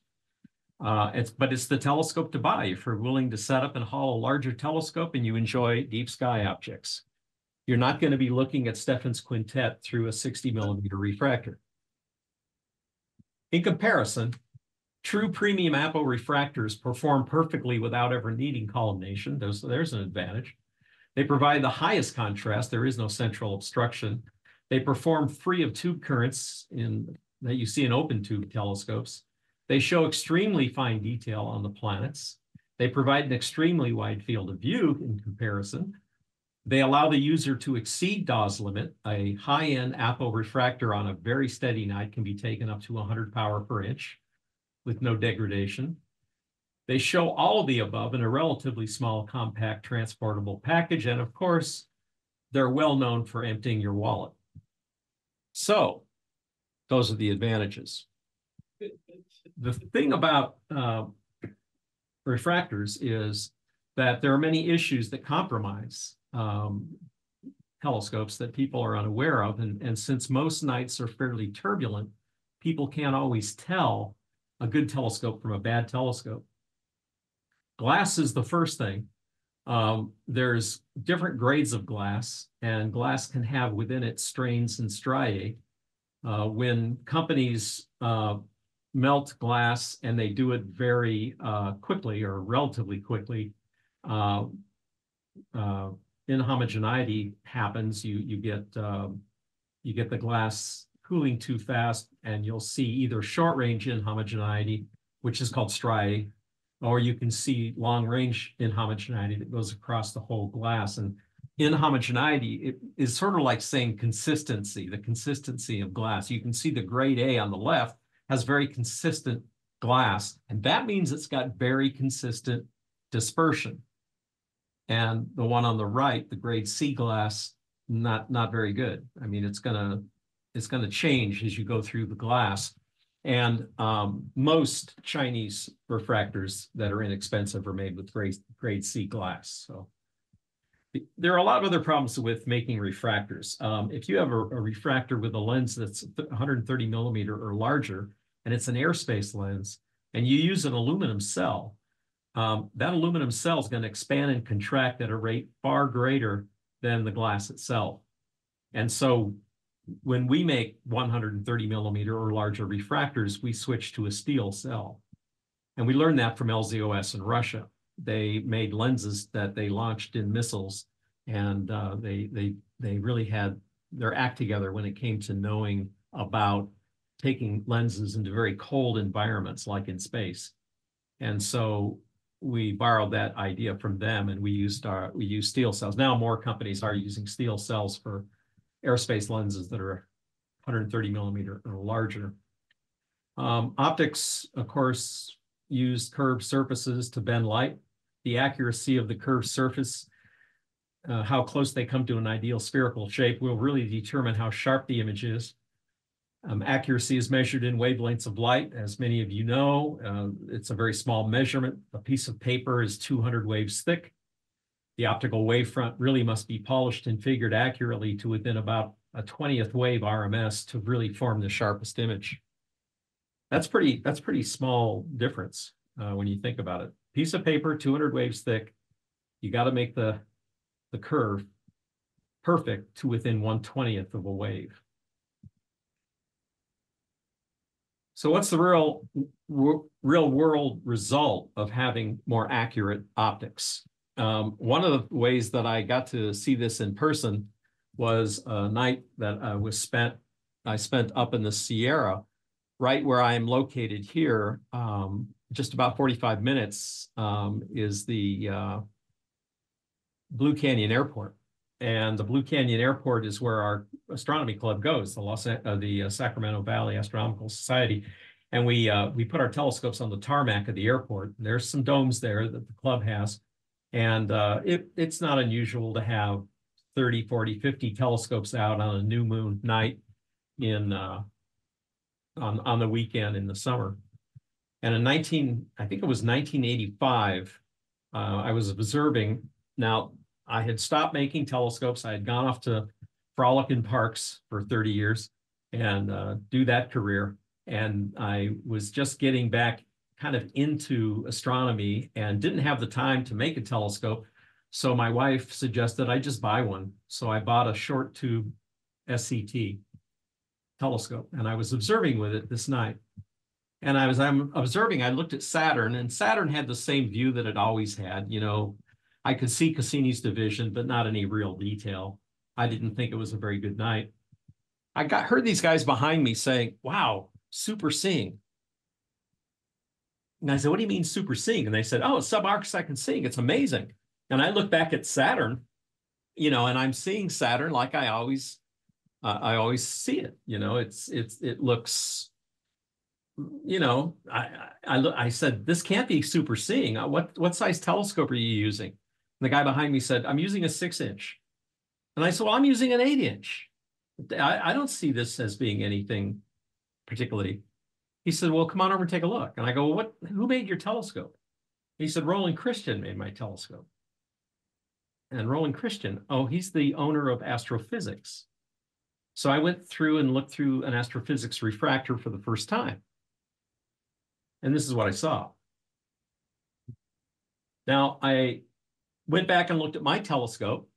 Uh, it's, but it's the telescope to buy if you're willing to set up and haul a larger telescope and you enjoy deep sky objects. You're not going to be looking at Stephan's quintet through a 60 millimeter refractor. In comparison, true premium Apo refractors perform perfectly without ever needing collimation. There's, there's an advantage. They provide the highest contrast. There is no central obstruction. They perform free of tube currents in that you see in open tube telescopes. They show extremely fine detail on the planets. They provide an extremely wide field of view in comparison. They allow the user to exceed Dawes limit. A high-end Apo refractor on a very steady night can be taken up to 100 power per inch with no degradation. They show all of the above in a relatively small, compact, transportable package. And of course, they're well known for emptying your wallet. So those are the advantages. The thing about uh, refractors is that there are many issues that compromise um, telescopes that people are unaware of. And, and since most nights are fairly turbulent, people can't always tell a good telescope from a bad telescope. Glass is the first thing. Um, there's different grades of glass, and glass can have within it strains and striae. Uh, when companies uh, melt glass and they do it very uh, quickly or relatively quickly, uh, uh, inhomogeneity happens. You you get um, you get the glass cooling too fast, and you'll see either short range inhomogeneity, which is called striae, or you can see long range inhomogeneity that goes across the whole glass. And inhomogeneity it is sort of like saying consistency, the consistency of glass. You can see the grade A on the left has very consistent glass, and that means it's got very consistent dispersion. And the one on the right, the grade C glass, not not very good. I mean, it's gonna it's gonna change as you go through the glass. And um, most Chinese refractors that are inexpensive are made with grade grade C glass. So there are a lot of other problems with making refractors. Um, if you have a, a, refractor with a lens that's 130 millimeter or larger, and it's an air-spaced lens, and you use an aluminum cell, um, that aluminum cell is going to expand and contract at a rate far greater than the glass itself. And so when we make 130 millimeter or larger refractors, we switch to a steel cell. And we learned that from LZOS in Russia. They made lenses that they launched in missiles, and uh, they they they really had their act together when it came to knowing about taking lenses into very cold environments like in space. And so we borrowed that idea from them and we used our, we use steel cells. Now more companies are using steel cells for aerospace lenses that are hundred and thirty millimeter or larger. Um, optics, of course, use curved surfaces to bend light. The accuracy of the curved surface, uh, how close they come to an ideal spherical shape will really determine how sharp the image is. Um, accuracy is measured in wavelengths of light. As many of you know, uh, it's a very small measurement. A piece of paper is 200 waves thick. The optical wavefront really must be polished and figured accurately to within about a 20th wave RMS to really form the sharpest image. That's pretty, that's pretty small difference uh, when you think about it. Piece of paper, 200 waves thick. You got to make the, the curve perfect to within 120th of a wave. So what's the real, real world result of having more accurate optics? Um, one of the ways that I got to see this in person was a night that I was spent, I spent up in the Sierra, right where I am located here, um, just about 45 minutes um, is the uh, Blue Canyon Airport. And the Blue Canyon Airport is where our astronomy club goes, the Los uh, the uh, Sacramento Valley Astronomical Society. And we uh, we put our telescopes on the tarmac of the airport. There's some domes there that the club has. And uh, it, it's not unusual to have 30, 40, 50 telescopes out on a new moon night in uh, on, on the weekend in the summer. And in 19, I think it was 1985, uh, I was observing. Now, I had stopped making telescopes. I had gone off to frolic in parks for 30 years and uh, do that career. And I was just getting back kind of into astronomy and didn't have the time to make a telescope. So my wife suggested I just buy one. So I bought a short tube SCT telescope and I was observing with it this night. And I was I'm observing, I looked at Saturn and Saturn had the same view that it always had, you know, I could see Cassini's division, but not any real detail. I didn't think it was a very good night. I got heard these guys behind me saying, wow, super seeing. And I said, what do you mean super seeing? And they said, oh, sub-arc second seeing. It's amazing. And I look back at Saturn, you know, and I'm seeing Saturn like I always, uh, I always see it. You know, it's it's it looks, you know, I I I, I said this can't be super seeing. Uh, what what size telescope are you using? And the guy behind me said, I'm using a six inch. And I said, well, I'm using an eight inch. I, I don't see this as being anything particularly. He said, well, come on over and take a look. And I go, what, who made your telescope? He said, Roland Christen made my telescope. And Roland Christen, oh, he's the owner of Astro-Physics. So I went through and looked through an Astro-Physics refractor for the first time. And this is what I saw. Now, I went back and looked at my telescope,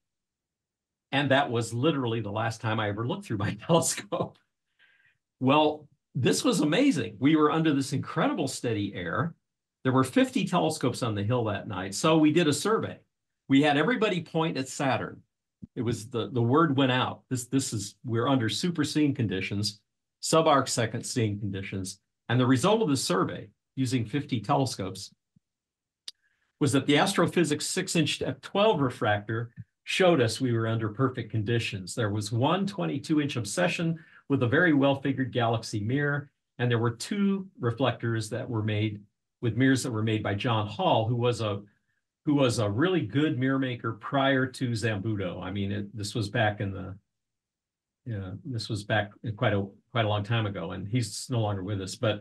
and that was literally the last time I ever looked through my telescope. Well, this was amazing. We were under this incredible steady air. There were 50 telescopes on the hill that night. So we did a survey. We had everybody point at Saturn. It was the, the word went out. This, this is, we're under super seeing conditions, sub-arc second seeing conditions. And the result of the survey using 50 telescopes was that the Astro-Physics six inch f12 refractor showed us we were under perfect conditions. There was one 22 inch obsession with a very well figured galaxy mirror. And there were two reflectors that were made with mirrors that were made by John Hall, who was a who was a really good mirror maker prior to Zambuto. I mean, it, this was back in the yeah, this was back quite a quite a long time ago, and he's no longer with us. But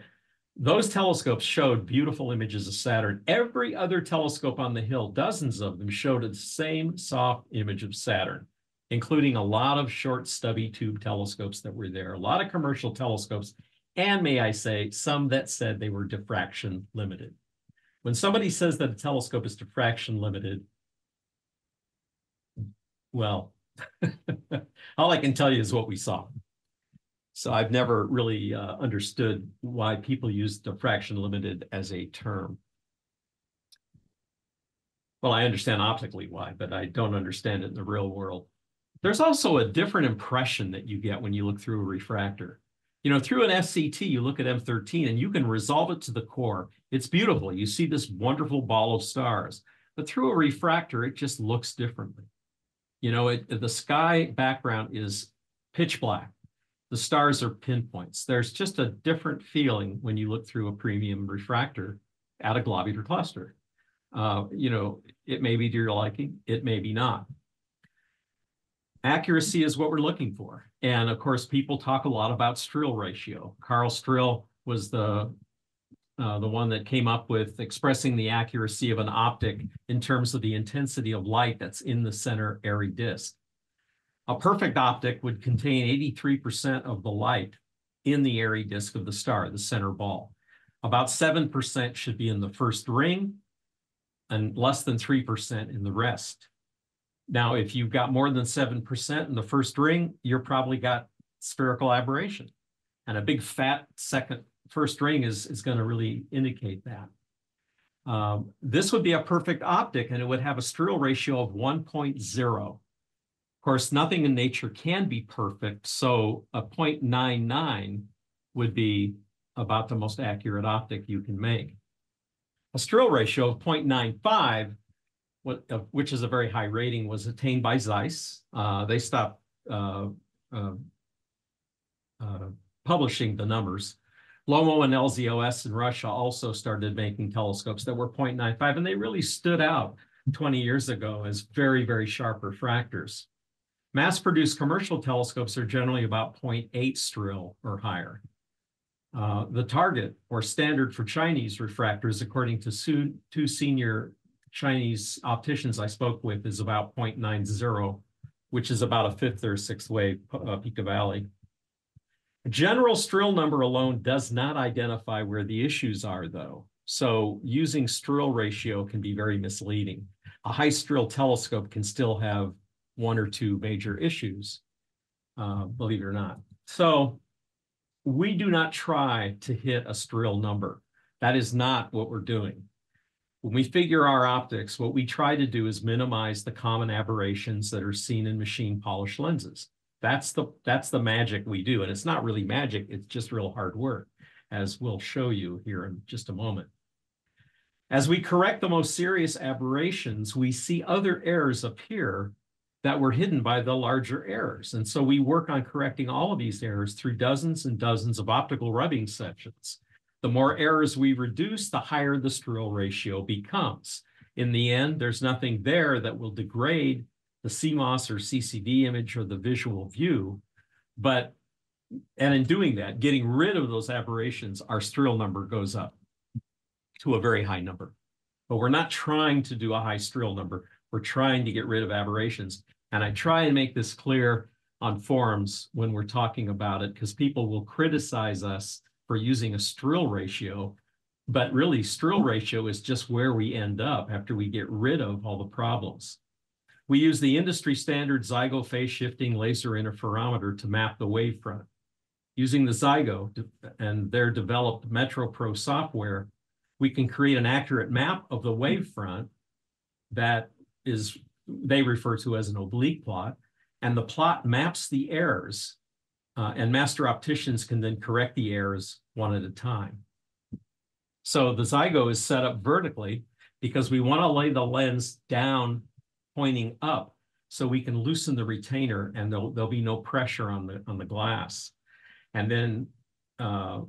those telescopes showed beautiful images of Saturn. Every other telescope on the hill, dozens of them, showed the same soft image of Saturn, including a lot of short stubby tube telescopes that were there, a lot of commercial telescopes, and may I say, some that said they were diffraction limited. When somebody says that a telescope is diffraction limited, well, all I can tell you is what we saw. So I've never really uh, understood why people use diffraction limited as a term. Well, I understand optically why, but I don't understand it in the real world. There's also a different impression that you get when you look through a refractor. You know, through an SCT, you look at M13 and you can resolve it to the core. It's beautiful. You see this wonderful ball of stars, but through a refractor, it just looks differently. You know, it, the sky background is pitch black. The stars are pinpoints. There's just a different feeling when you look through a premium refractor at a globular cluster. Uh, you know, it may be to your liking, it may be not. Accuracy is what we're looking for. And of course, people talk a lot about Strehl ratio. Carl Strehl was the uh, the one that came up with expressing the accuracy of an optic in terms of the intensity of light that's in the center airy disk. A perfect optic would contain 83% of the light in the airy disk of the star, the center ball. About 7% should be in the first ring and less than 3% in the rest. Now, if you've got more than 7% in the first ring, you're probably got spherical aberration. And a big fat second first ring is, is going to really indicate that. Um, this would be a perfect optic and it would have a Strehl ratio of 1.0. Of course, nothing in nature can be perfect, so a 0.99 would be about the most accurate optic you can make. A Strehl ratio of 0.95, what, which is a very high rating, was attained by Zeiss. Uh, they stopped uh, uh, uh publishing the numbers. Lomo and LZOS in Russia also started making telescopes that were 0.95, and they really stood out 20 years ago as very, very sharp refractors. Mass-produced commercial telescopes are generally about 0.8 Strehl or higher. Uh, the target or standard for Chinese refractors, according to two senior Chinese opticians I spoke with, is about 0.90, which is about a fifth or sixth wave uh, peak to valley. General Strehl number alone does not identify where the issues are, though. So using Strehl ratio can be very misleading. A high Strehl telescope can still have one or two major issues, uh, believe it or not. So we do not try to hit a Strehl number. That is not what we're doing. When we figure our optics, what we try to do is minimize the common aberrations that are seen in machine polished lenses. That's the that's the magic we do. And it's not really magic, it's just real hard work, as we'll show you here in just a moment. As we correct the most serious aberrations, we see other errors appear that were hidden by the larger errors. And so we work on correcting all of these errors through dozens and dozens of optical rubbing sessions. The more errors we reduce, the higher the Strehl ratio becomes. In the end, there's nothing there that will degrade the CMOS or CCD image or the visual view. But, and in doing that, getting rid of those aberrations, our Strehl number goes up to a very high number. But we're not trying to do a high Strehl number. We're trying to get rid of aberrations. And I try and make this clear on forums when we're talking about it, because people will criticize us for using a Strehl ratio. But really, Strehl ratio is just where we end up after we get rid of all the problems. We use the industry standard Zygo phase shifting laser interferometer to map the wavefront. Using the Zygo and their developed MetroPro software, we can create an accurate map of the wavefront that is they refer to as an oblique plot, and the plot maps the errors, uh, and master opticians can then correct the errors one at a time. So the Zygo is set up vertically because we want to lay the lens down pointing up so we can loosen the retainer and there'll, there'll be no pressure on the on the glass. And then uh,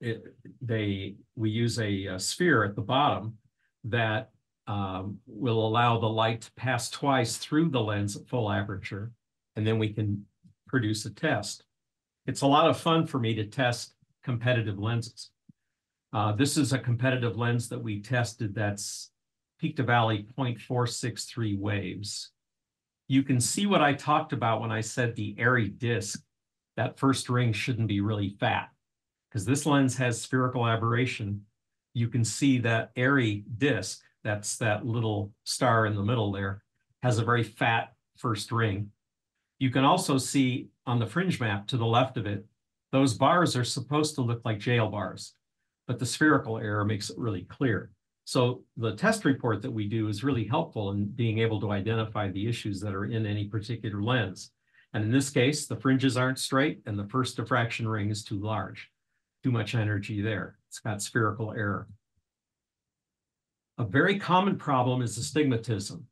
it, they we use a, a, sphere at the bottom that um, will allow the light to pass twice through the lens at full aperture, and then we can produce a test. It's a lot of fun for me to test competitive lenses. Uh, this is a competitive lens that we tested that's peak to valley 0.463 waves. You can see what I talked about when I said the airy disk, that first ring shouldn't be really fat because this lens has spherical aberration. You can see that airy disk that's that little star in the middle there, has a very fat first ring. You can also see on the fringe map to the left of it, those bars are supposed to look like jail bars, but the spherical error makes it really clear. So the test report that we do is really helpful in being able to identify the issues that are in any particular lens. And in this case, the fringes aren't straight and the first diffraction ring is too large. Too much energy there. It's got spherical error. A very common problem is astigmatism.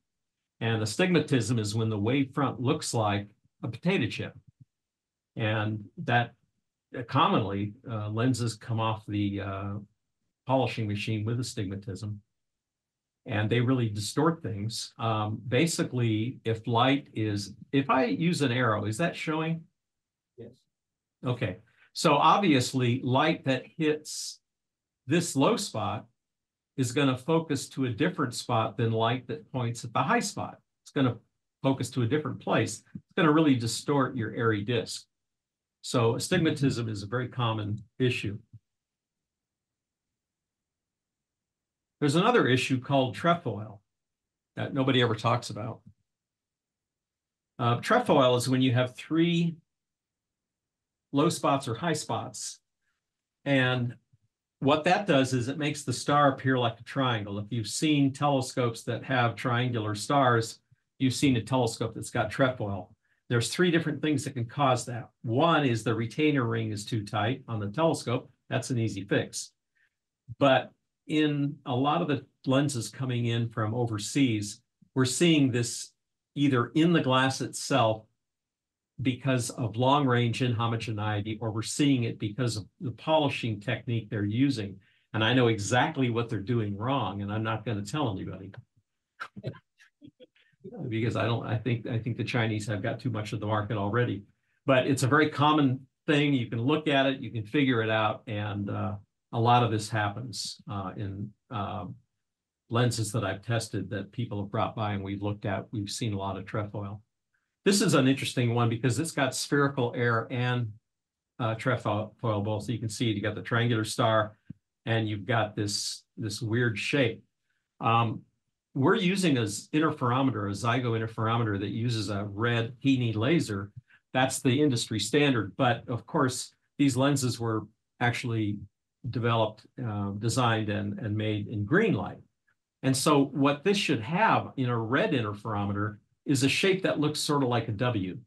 And astigmatism is when the wavefront looks like a potato chip. And that uh, commonly uh, lenses come off the uh, polishing machine with astigmatism. And they really distort things. Um, basically, if light is, if I use an arrow, is that showing? Yes. Okay, so obviously light that hits this low spot is going to focus to a different spot than light that points at the high spot. It's going to focus to a different place. It's going to really distort your airy disk. So astigmatism is a very common issue. There's another issue called trefoil that nobody ever talks about. Uh, trefoil is when you have three low spots or high spots. And what that does is it makes the star appear like a triangle. If you've seen telescopes that have triangular stars, you've seen a telescope that's got trefoil. There's three different things that can cause that. One is the retainer ring is too tight on the telescope. That's an easy fix. But in a lot of the lenses coming in from overseas, we're seeing this either in the glass itself because of long range inhomogeneity, or we're seeing it because of the polishing technique they're using. And I know exactly what they're doing wrong, and I'm not going to tell anybody. Because I don't, I think, I think the Chinese have got too much of the market already. But it's a very common thing. You can look at it, you can figure it out, and uh, a lot of this happens uh, in uh, lenses that I've tested that people have brought by and we've looked at. We've seen a lot of trefoil. This is an interesting one because it's got spherical air and uh, trefoil both. So you can see you got the triangular star and you've got this, this weird shape. Um, we're using as interferometer, a Zygo interferometer that uses a red HeNe laser. That's the industry standard. But of course, these lenses were actually developed, uh, designed and, and made in green light. And so what this should have in a red interferometer is a shape that looks sort of like a W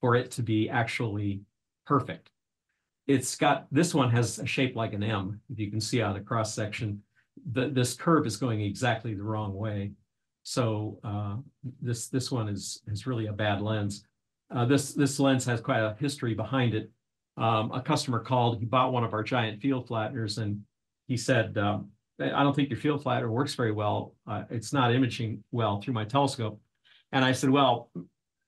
for it to be actually perfect. It's got, this one has a shape like an M, if you can see on the cross section. The, this curve is going exactly the wrong way. So uh, this, this one is, is really a bad lens. Uh, this, this lens has quite a history behind it. Um, a customer called, he bought one of our giant field flatteners and he said, um, I don't think your field flattener works very well. Uh, it's not imaging well through my telescope. And I said, well,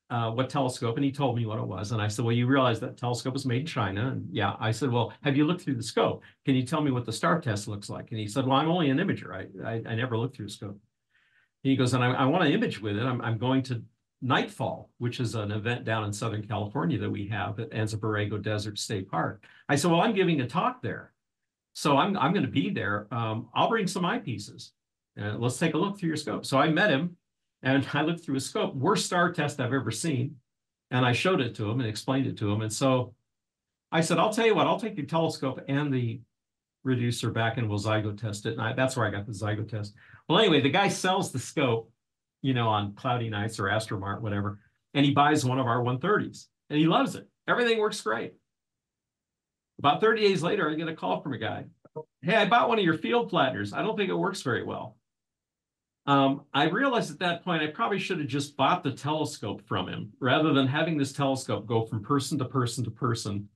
uh, what telescope? And he told me what it was. And I said, well, you realize that telescope was made in China. And yeah, I said, well, have you looked through the scope? Can you tell me what the star test looks like? And he said, well, I'm only an imager. I, I, I never looked through a scope. He goes, and I, I want to image with it. I'm, I'm going to Nightfall, which is an event down in Southern California that we have at Anza Borrego Desert State Park. I said, well, I'm giving a talk there. So I'm, I'm going to be there. Um, I'll bring some eyepieces. and let's take a look through your scope. So I met him and I looked through his scope, worst star test I've ever seen. And I showed it to him and explained it to him. And so I said, I'll tell you what, I'll take your telescope and the reducer back and we'll zygo test it. And I, that's where I got the zygo test. Well, anyway, the guy sells the scope you know, on cloudy nights or Astromart, whatever. And he buys one of our 130s and he loves it. Everything works great. About 30 days later, I get a call from a guy. Hey, I bought one of your field flatteners. I don't think it works very well. Um, I realized at that point, I probably should have just bought the telescope from him rather than having this telescope go from person to person to person.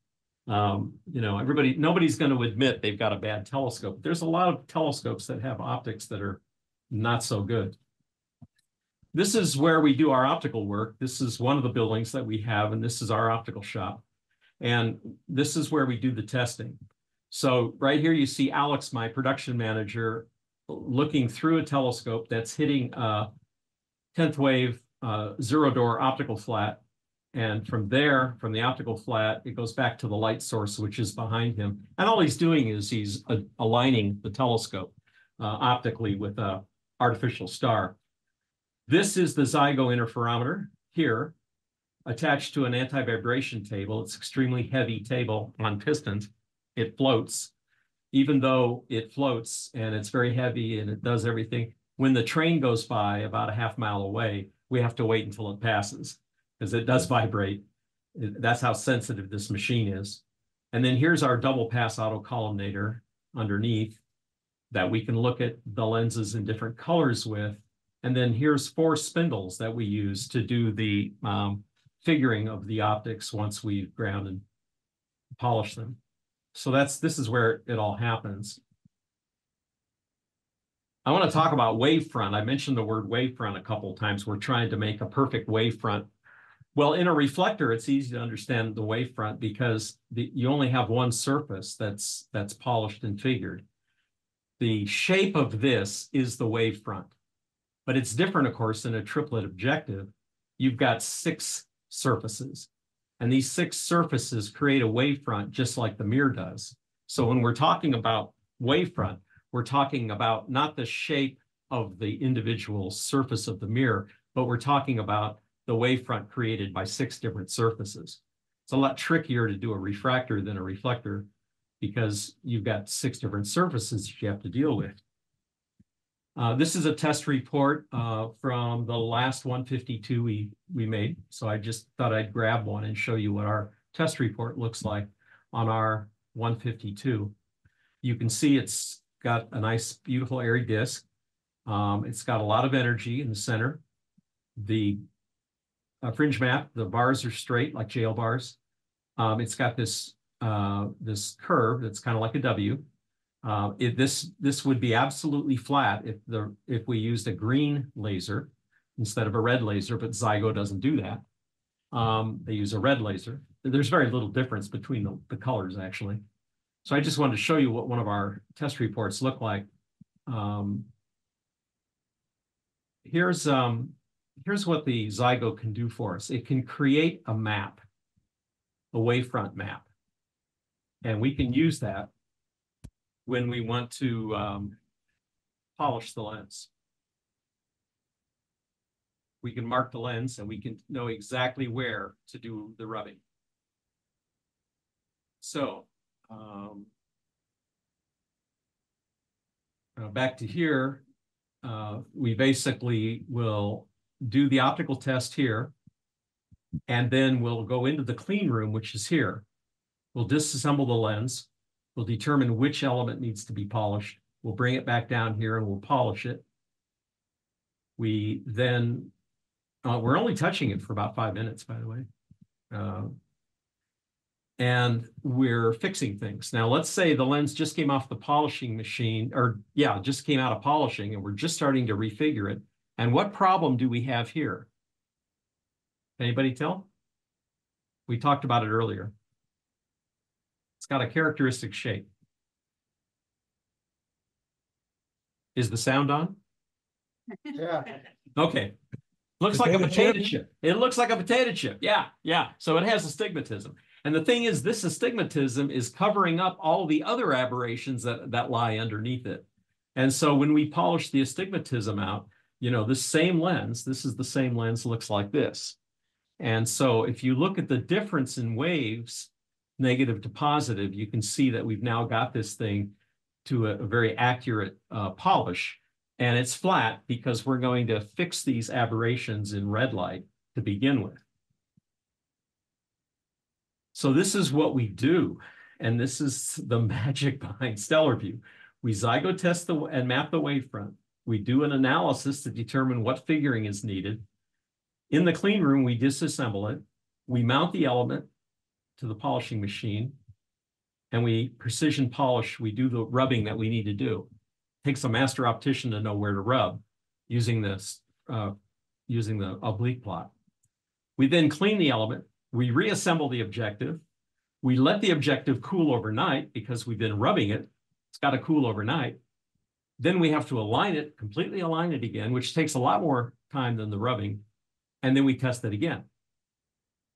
Um, you know, everybody, nobody's going to admit they've got a bad telescope. There's a lot of telescopes that have optics that are not so good. This is where we do our optical work. This is one of the buildings that we have, and this is our optical shop. And this is where we do the testing. So right here, you see Alex, my production manager, looking through a telescope that's hitting a 10th wave uh, Zerodur optical flat. And from there, from the optical flat, it goes back to the light source, which is behind him. And all he's doing is he's aligning the telescope uh, optically with a artificial star. This is the Zygo interferometer here, attached to an anti-vibration table. It's extremely heavy table on pistons. It floats, even though it floats and it's very heavy and it does everything. When the train goes by about a half mile away, we have to wait until it passes because it does vibrate. That's how sensitive this machine is. And then here's our double pass auto collimator underneath that we can look at the lenses in different colors with. And then here's four spindles that we use to do the um, figuring of the optics once we've ground and polished them. So that's, this is where it all happens. I want to talk about wavefront. I mentioned the word wavefront a couple of times. We're trying to make a perfect wavefront. Well, in a reflector, it's easy to understand the wavefront because the, you only have one surface that's that's polished and figured. The shape of this is the wavefront, but it's different, of course, in a triplet objective. You've got six surfaces, and these six surfaces create a wavefront just like the mirror does. So when we're talking about wavefront, we're talking about not the shape of the individual surface of the mirror, but we're talking about the wavefront created by six different surfaces. It's a lot trickier to do a refractor than a reflector because you've got six different surfaces you have to deal with. Uh, this is a test report uh, from the last 152 we, we made. So I just thought I'd grab one and show you what our test report looks like on our 152. You can see it's got a nice, beautiful airy disc. Um, it's got a lot of energy in the center. The uh, fringe map, the bars are straight like jail bars. Um, it's got this uh, this curve that's kind of like a W. Uh, it, this this would be absolutely flat if the if we used a green laser instead of a red laser, but Zygo doesn't do that. Um, they use a red laser. There's very little difference between the, the colors actually. So I just wanted to show you what one of our test reports look like. Um, here's um, here's what the Zygo can do for us. It can create a map, a wavefront map. And we can use that when we want to um, polish the lens. We can mark the lens and we can know exactly where to do the rubbing. So um, uh, back to here, uh, we basically will do the optical test here. And then we'll go into the clean room, which is here. We'll disassemble the lens. We'll determine which element needs to be polished. We'll bring it back down here and we'll polish it. We then, uh, we're only touching it for about five minutes, by the way. Uh, and we're fixing things. Now, let's say the lens just came off the polishing machine, or yeah, just came out of polishing, and we're just starting to refigure it. And what problem do we have here? Anybody tell? We talked about it earlier. It's got a characteristic shape. Is the sound on? Yeah. Okay. Looks like a Potato potato chip? chip. It looks like a potato chip. Yeah, yeah. So it has astigmatism. And the thing is, this astigmatism is covering up all the other aberrations that, that lie underneath it. And so when we polish the astigmatism out, you know, this same lens, this is the same lens, looks like this. And so if you look at the difference in waves, negative to positive, you can see that we've now got this thing to a, a very accurate uh, polish. And it's flat because we're going to fix these aberrations in red light to begin with. So this is what we do. And this is the magic behind Stellarvue. We Zygo test the, and map the wavefront. We do an analysis to determine what figuring is needed. In the clean room, we disassemble it. We mount the element to the polishing machine and we precision polish. We do the rubbing that we need to do. takes a master optician to know where to rub using this, uh, using the oblique plot. We then clean the element. We reassemble the objective. We let the objective cool overnight because we've been rubbing it. It's got to cool overnight. Then we have to align it, completely align it again, which takes a lot more time than the rubbing. And then we test it again.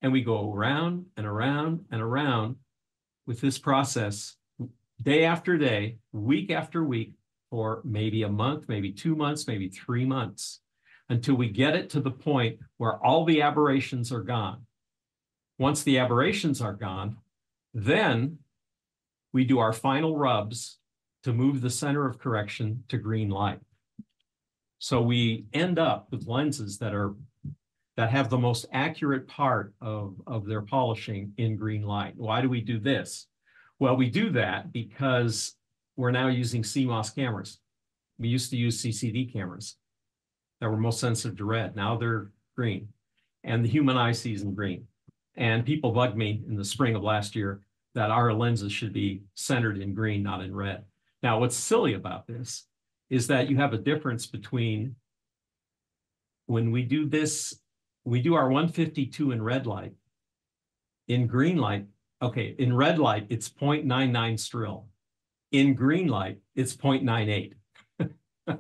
And we go around and around and around with this process day after day, week after week, for maybe a month, maybe two months, maybe three months, until we get it to the point where all the aberrations are gone. Once the aberrations are gone, then we do our final rubs to move the center of correction to green light. So we end up with lenses that are that have the most accurate part of, of their polishing in green light. Why do we do this? Well, we do that because we're now using CMOS cameras. We used to use CCD cameras that were most sensitive to red. Now they're green. And the human eye sees in green. And people bugged me in the spring of last year that our lenses should be centered in green, not in red. Now, what's silly about this is that you have a difference between when we do this, we do our 152 in red light. In green light, okay, in red light, it's 0.99 Strehl. In green light, it's 0.98.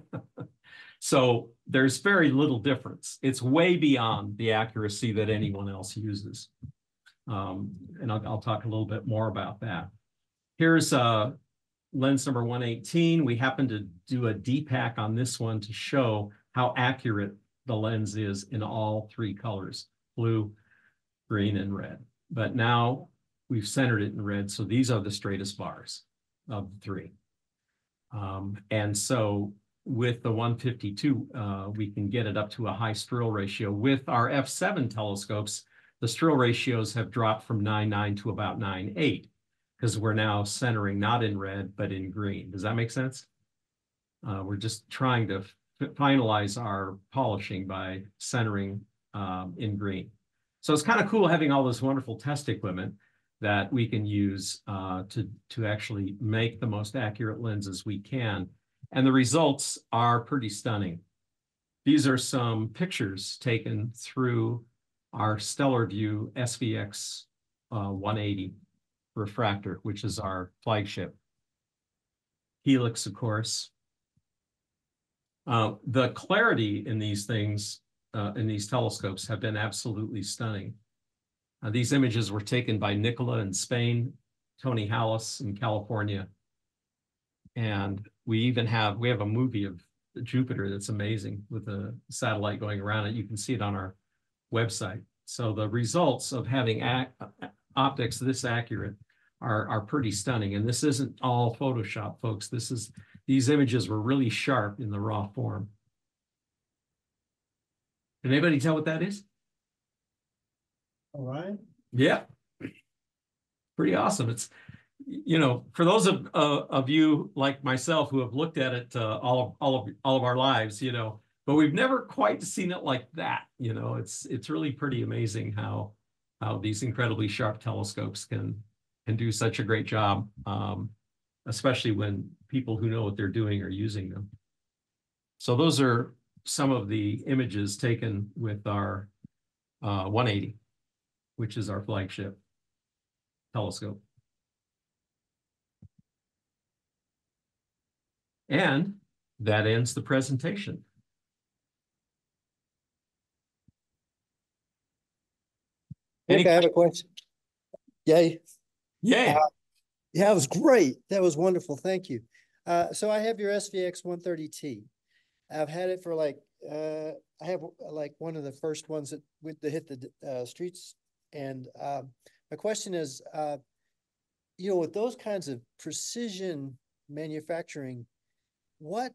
so there's very little difference. It's way beyond the accuracy that anyone else uses. Um, and I'll, I'll talk a little bit more about that. Here's uh, lens number 118. We happen to do a DPAC on this one to show how accurate the lens is in all three colors, blue, green, and red. But now we've centered it in red, so these are the straightest bars of the three. Um, and so with the 152, uh, we can get it up to a high Strehl ratio. With our F7 telescopes, the Strehl ratios have dropped from 9.9 to about 9.8 because we're now centering not in red, but in green. Does that make sense? Uh, we're just trying to finalize our polishing by centering um, in green. So it's kind of cool having all this wonderful test equipment that we can use uh, to, to actually make the most accurate lenses we can. And the results are pretty stunning. These are some pictures taken through our Stellarvue SVX uh, 180 refractor, which is our flagship. Helix, of course, uh, the clarity in these things, uh, in these telescopes have been absolutely stunning. Uh, these images were taken by Nicola in Spain, Tony Hallas in California. And we even have, we have a movie of Jupiter that's amazing with a satellite going around it. You can see it on our website. So the results of having optics this accurate are, are pretty stunning. And this isn't all Photoshop, folks. This is these images were really sharp in the raw form. Can anybody tell what that is? All right. Yeah. Pretty awesome. It's, you know, for those of, uh, of you like myself who have looked at it uh, all of, all of, all of our lives, you know, but we've never quite seen it like that. You know, it's, it's really pretty amazing how, how these incredibly sharp telescopes can, can do such a great job. Um, especially when people who know what they're doing are using them. So those are some of the images taken with our uh, 180, which is our flagship telescope. And that ends the presentation. Nick, I have a question. Yay. Yay. Uh, yeah, it was great. That was wonderful. Thank you. Uh, so I have your SVX 130T. I've had it for like, uh, I have uh, like one of the first ones that with the hit the uh, streets. And um, my question is, uh, you know, with those kinds of precision manufacturing, what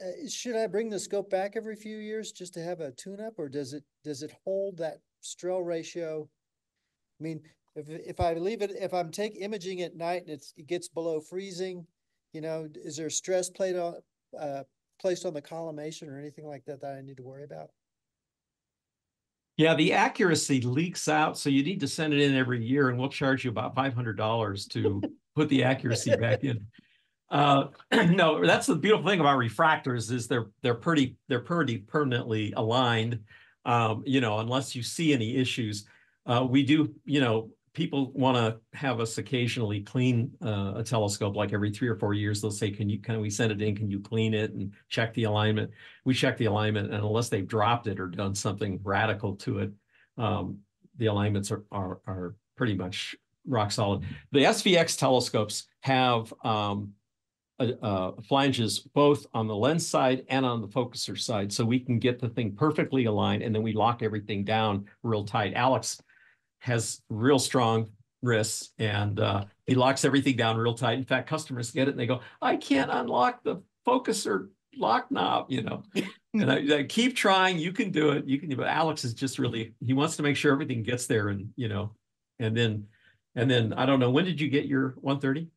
uh, should I bring the scope back every few years just to have a tune up, or does it does it hold that Strehl ratio? I mean, if, if I leave it, if I'm take imaging at night and it's, it gets below freezing, you know, is there stress played on, uh, placed on the collimation or anything like that that I need to worry about? Yeah, the accuracy leaks out, so you need to send it in every year, and we'll charge you about five hundred dollars to put the accuracy back in. Uh, no, that's the beautiful thing about refractors is they're they're pretty they're pretty permanently aligned. Um, you know, unless you see any issues, uh, we do. You know, people want to have us occasionally clean uh, a telescope like every three or four years they'll say can you can we send it in? Can you clean it and check the alignment? We check the alignment and unless they've dropped it or done something radical to it um, the alignments are, are, are pretty much rock solid. The svx telescopes have um, flanges both on the lens side and on the focuser side so we can get the thing perfectly aligned and then we lock everything down real tight. Alex has real strong wrists and uh, he locks everything down real tight. In fact, customers get it and they go, I can't unlock the focuser lock knob, you know. And I, I keep trying, you can do it, you can, do but Alex is just really, he wants to make sure everything gets there and, you know, and then, and then, I don't know, when did you get your one thirty?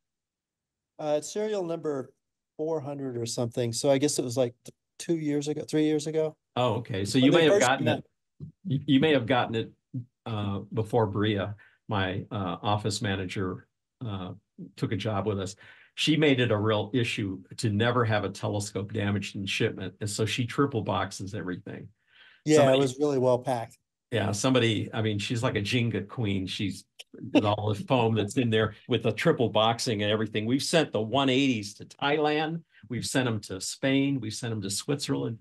Uh, it's serial number four hundred or something, so I guess it was like two years ago, three years ago. Oh, okay, so you may have gotten it, you, you may have gotten it, uh, before Bria, my, uh, office manager, uh, took a job with us. She made it a real issue to never have a telescope damaged in shipment, and so she triple boxes everything. Yeah, Somebody- it was really well packed. Yeah, somebody, I mean, she's like a Jenga queen. She's with all the foam that's in there with the triple boxing and everything. We've sent the one eighties to Thailand. We've sent them to Spain. We've sent them to Switzerland.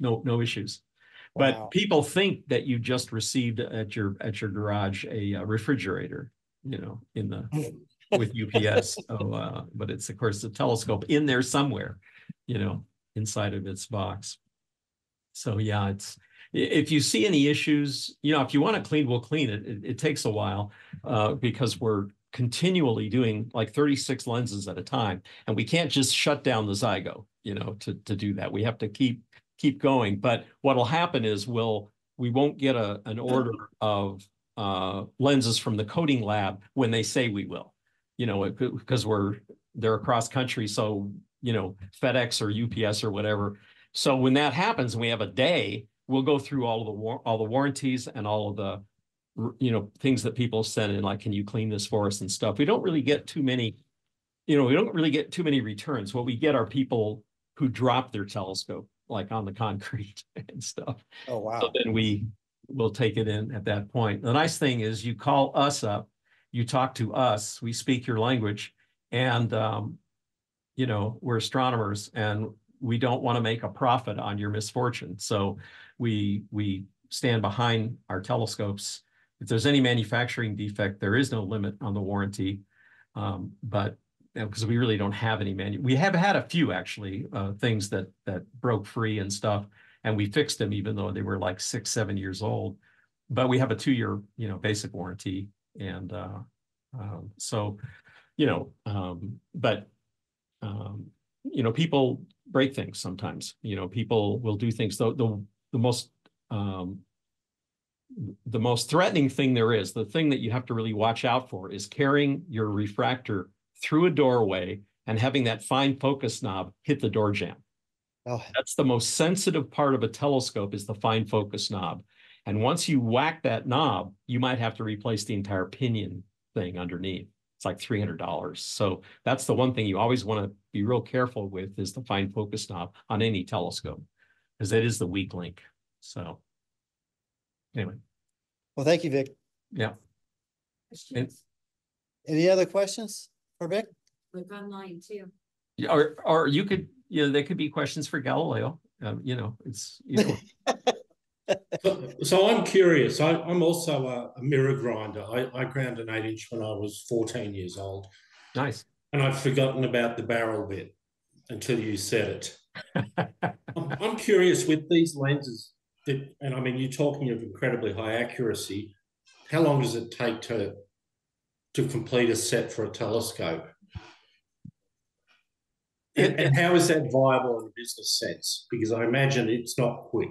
No, no issues. Wow. But people think that you just received at your, at your garage, a uh, refrigerator, you know, in the, with UPS. So, uh, but it's of course a telescope in there somewhere, you know, inside of its box. So yeah, it's, if you see any issues, you know, if you want to clean, we'll clean it. It, it takes a while. Uh, because we're continually doing like thirty-six lenses at a time. And we can't just shut down the Zygo, you know, to, to do that. We have to keep, keep going. But what'll happen is we'll, we won't get a, an order of, uh, lenses from the coding lab when they say we will. You know, because we're, they're across country, so, you know, FedEx or UPS or whatever. So when that happens we have a day, we'll go through all of the war, all the warranties and all of the, you know, things that people send in, like, can you clean this for us and stuff. We don't really get too many, you know, we don't really get too many returns. What we get are people who drop their telescope, like on the concrete and stuff. Oh, So wow. then we will take it in at that point. The nice thing is you call us up, you talk to us, we speak your language. And, um, you know, we're astronomers and we don't want to make a profit on your misfortune. So we, we stand behind our telescopes. If there's any manufacturing defect, there is no limit on the warranty. Um, but because we really don't have any manu, we have had a few actually, uh, things that, that broke free and stuff and we fixed them even though they were like six, seven years old. But we have a two-year, you know, basic warranty and uh, um, so, you know, um, but um, you know, people break things sometimes. You know, people will do things. The the the most um, the most threatening thing there is, the thing that you have to really watch out for is carrying your refractor through a doorway and having that fine focus knob hit the door jamb. Oh, That's the most sensitive part of a telescope is the fine focus knob. And once you whack that knob, you might have to replace the entire pinion thing underneath. It's like three hundred dollars. So that's the one thing you always want to be real careful with is the fine focus knob on any telescope. Because that is the weak link. So. Anyway, well, thank you, Vic. yeah. And- Any other questions for Vic? Look online too. Yeah, Or, or you could, you know, there could be questions for Galileo. Um, you know, it's, you know, So, so I'm curious. I, I'm also a, a mirror grinder. I, I ground an eight inch when I was 14 years old, nice. and I'd forgotten about the barrel bit until you said it. I'm, I'm curious with these lenses, that, and I mean, you're talking of incredibly high accuracy. How long does it take to to complete a set for a telescope? And, and how is that viable in a business sense? Because I imagine it's not quick.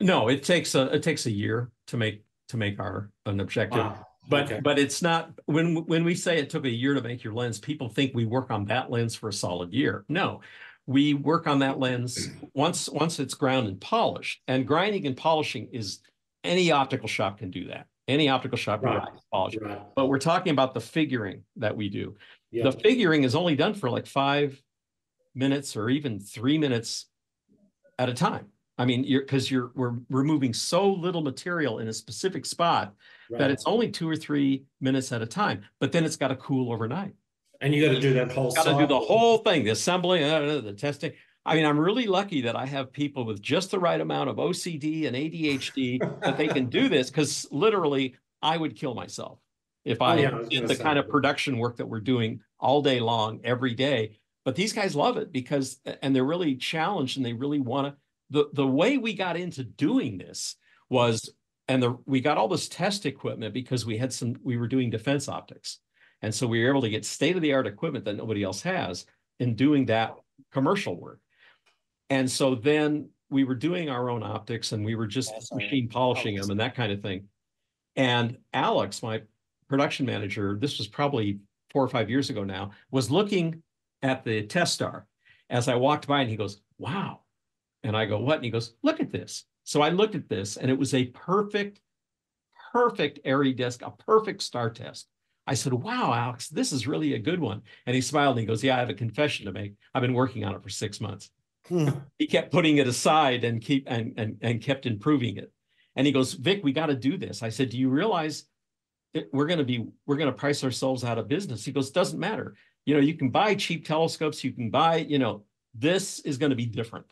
No, it takes a, it takes a year to make, to make our, an objective. Wow. But, Okay. but it's not, when, when we say it took a year to make your lens, people think we work on that lens for a solid year. No. We work on that lens once, once it's ground and polished and grinding and polishing is, any optical shop can do that. Any optical shop Right. Right. But we're talking about the figuring that we do. Yeah. The figuring is only done for like five minutes or even three minutes at a time. I mean, you're, because you're, we're removing so little material in a specific spot that it's only two or three minutes at a time, but then it's got to cool overnight. And you got to do that whole. Got to do the whole thing, the assembly, uh, the testing. I mean, I'm really lucky that I have people with just the right amount of OCD and ADHD that they can do this because literally I would kill myself if I Oh, yeah, I did the kind of production work that we're doing all day long, every day. But these guys love it because, and they're really challenged and they really want to. The, the way we got into doing this was, and the, we got all this test equipment because we had some, we were doing defense optics. And so we were able to get state of the art equipment that nobody else has in doing that commercial work. And so then we were doing our own optics and we were just Yes, machine polishing them and that kind of thing. And Alex, my production manager, this was probably four or five years ago now, was looking at the test star as I walked by and he goes, wow. And I go, what? And he goes, look at this. So I looked at this and it was a perfect, perfect airy disk, a perfect star test. I said, wow, Alex, this is really a good one. And he smiled and he goes, yeah, I have a confession to make. I've been working on it for six months. Hmm. He kept putting it aside and keep and and and kept improving it. And he goes, Vic, we got to do this. I said, do you realize that we're going to be we're going to price ourselves out of business? He goes, doesn't matter. You know, you can buy cheap telescopes, you can buy, you know, this is going to be different.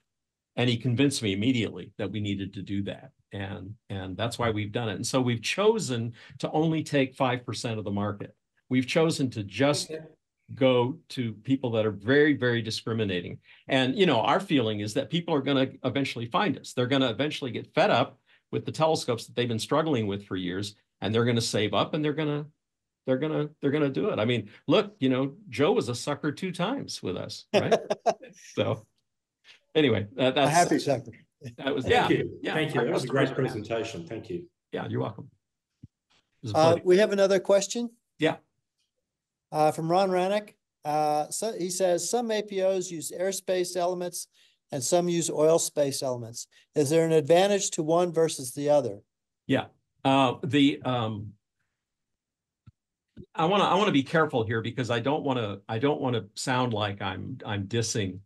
And he convinced me immediately that we needed to do that. And and that's why we've done it. And so we've chosen to only take 5% of the market. We've chosen to just go to people that are very, very discriminating. And, you know, our feeling is that people are going to eventually find us. They're going to eventually get fed up with the telescopes that they've been struggling with for years, and they're going to save up and they're going to, they're going to, they're going to do it. I mean, look, you know, Joe was a sucker two times with us, right? so anyway, that, A that's happy sucker. that was, yeah, Thank you. yeah. Thank you. That was a great Customers are happy. presentation. Thank you. Yeah, you're welcome. It was a Uh, we have another question. Yeah. Uh, from Ron Rannick. Uh, so he says some APOs use air-spaced elements and some use oil-spaced elements. Is there an advantage to one versus the other? Yeah, uh, the, um. I wanna, I wanna be careful here because I don't wanna, I don't wanna sound like I'm, I'm dissing.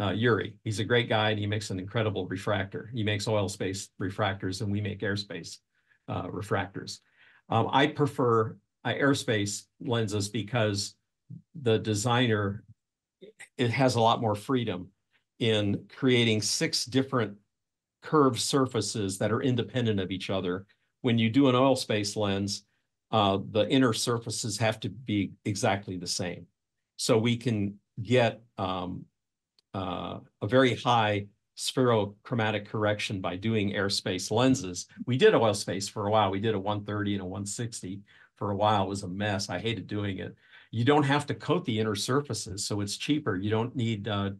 Uh, Yuri, he's a great guy and he makes an incredible refractor. He makes oil-spaced refractors and we make air-spaced, uh, refractors. Um, I prefer uh, air-spaced lenses because the designer, it has a lot more freedom in creating six different curved surfaces that are independent of each other. When you do an oil-spaced lens, uh, the inner surfaces have to be exactly the same. So we can get um, uh, a very high spherochromatic correction by doing air-spaced lenses. We did oil-spaced for a while. We did a 130 and a 160 for a while. It was a mess. I hated doing it. You don't have to coat the inner surfaces, so it's cheaper. You don't need uh,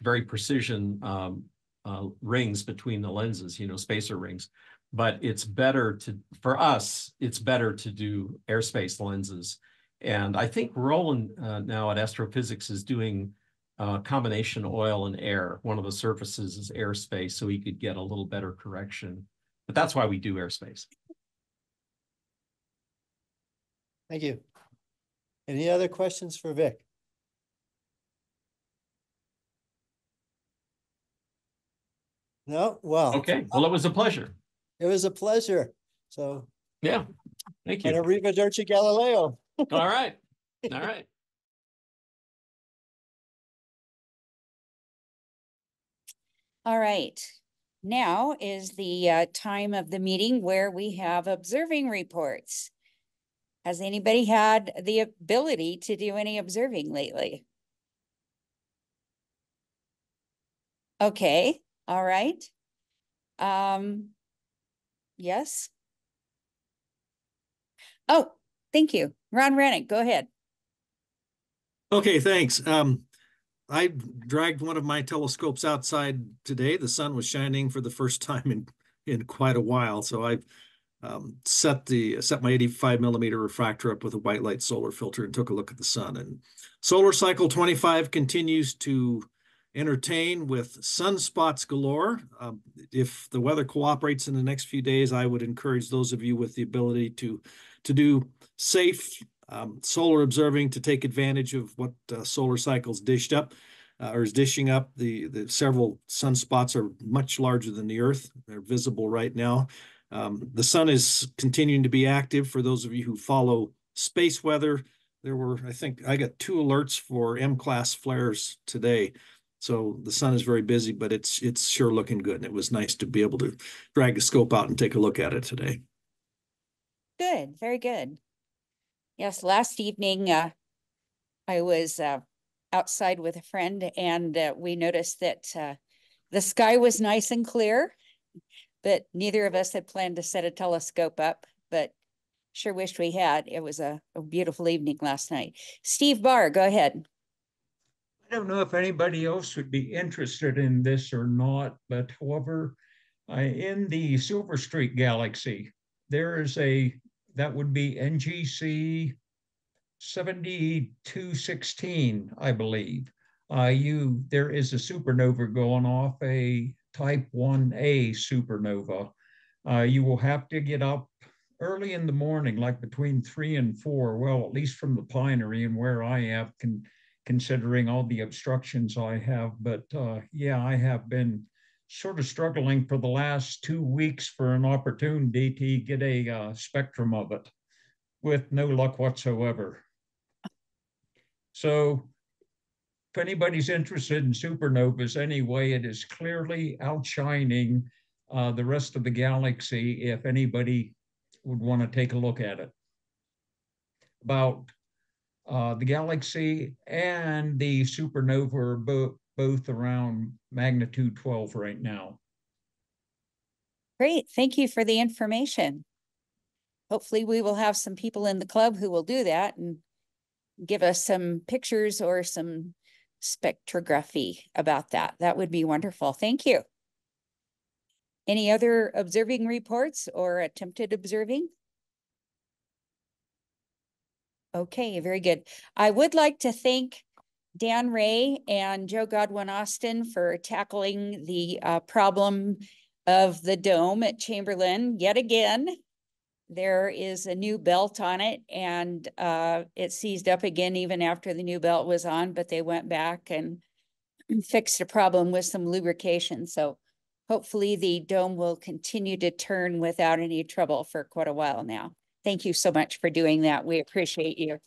very precision um, uh, rings between the lenses, you know, spacer rings. But it's better to, for us, it's better to do air-spaced lenses. And I think Roland uh, now at Astro-Physics is doing uh, combination oil and air. One of the surfaces is air-spaced, so he could get a little better correction. But that's why we do air-spaced. Thank you. Any other questions for Vic? No, well. Okay, well, it was a pleasure. It was a pleasure. So, Yeah, thank and you. arrivederci Galileo. All right, all right. All right. Now is the uh, time of the meeting where we have observing reports. Has anybody had the ability to do any observing lately? Okay, all right. Um, yes. Oh, thank you. Ron Rennick, go ahead. Okay, thanks. Um, I dragged one of my telescopes outside today. The sun was shining for the first time in, in quite a while. So I've um, set the, set my eighty-five millimeter refractor up with a white light solar filter and took a look at the sun. And solar cycle twenty-five continues to entertain with sunspots galore. Um, if the weather cooperates in the next few days, I would encourage those of you with the ability to, to do safe um, solar observing to take advantage of what uh, solar cycles dished up uh, or is dishing up. The, the several sunspots are much larger than the Earth. They're visible right now. Um, the sun is continuing to be active. For those of you who follow space weather, there were, I think, I got two alerts for M-class flares today. So the sun is very busy, but it's it's sure looking good. And it was nice to be able to drag the scope out and take a look at it today. Good, very good. Yes, last evening, uh, I was, uh, outside with a friend and, uh, we noticed that, uh, the sky was nice and clear. But neither of us had planned to set a telescope up, but sure wished we had. It was a, a beautiful evening last night. Steve Barr, go ahead. I don't know if anybody else would be interested in this or not, but however, uh, in the Silver Streak Galaxy, there is a, that would be NGC seventy-two sixteen, I believe. Uh, you, there is a supernova going off, a type one A supernova. Uh, you will have to get up early in the morning, like between three and four, well, at least from the Pinery and where I am, can, considering all the obstructions I have. But uh, yeah, I have been sort of struggling for the last two weeks for an opportunity to get a uh, spectrum of it with no luck whatsoever. So if anybody's interested in supernovas anyway, it is clearly outshining uh, the rest of the galaxy if anybody would want to take a look at it. About uh, the galaxy and the supernova are both both around magnitude 12 right now. Great, thank you for the information. Hopefully, we will have some people in the club who will do that and give us some pictures or some spectrography about that. That would be wonderful. Thank you. Any other observing reports or attempted observing? Okay, very good. I would like to thank Dan Ray and Joe Godwin Austin for tackling the uh, problem of the dome at Chamberlain yet again. There is a new belt on it and uh, it seized up again even after the new belt was on, but they went back and fixed a problem with some lubrication. So hopefully the dome will continue to turn without any trouble for quite a while now. Thank you so much for doing that. We appreciate you.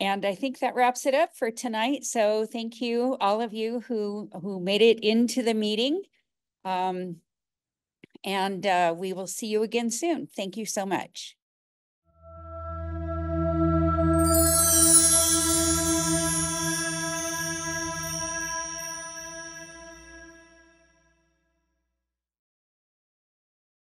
And I think that wraps it up for tonight. So thank you, all of you who, who made it into the meeting. Um, and uh, we will see you again soon. Thank you so much.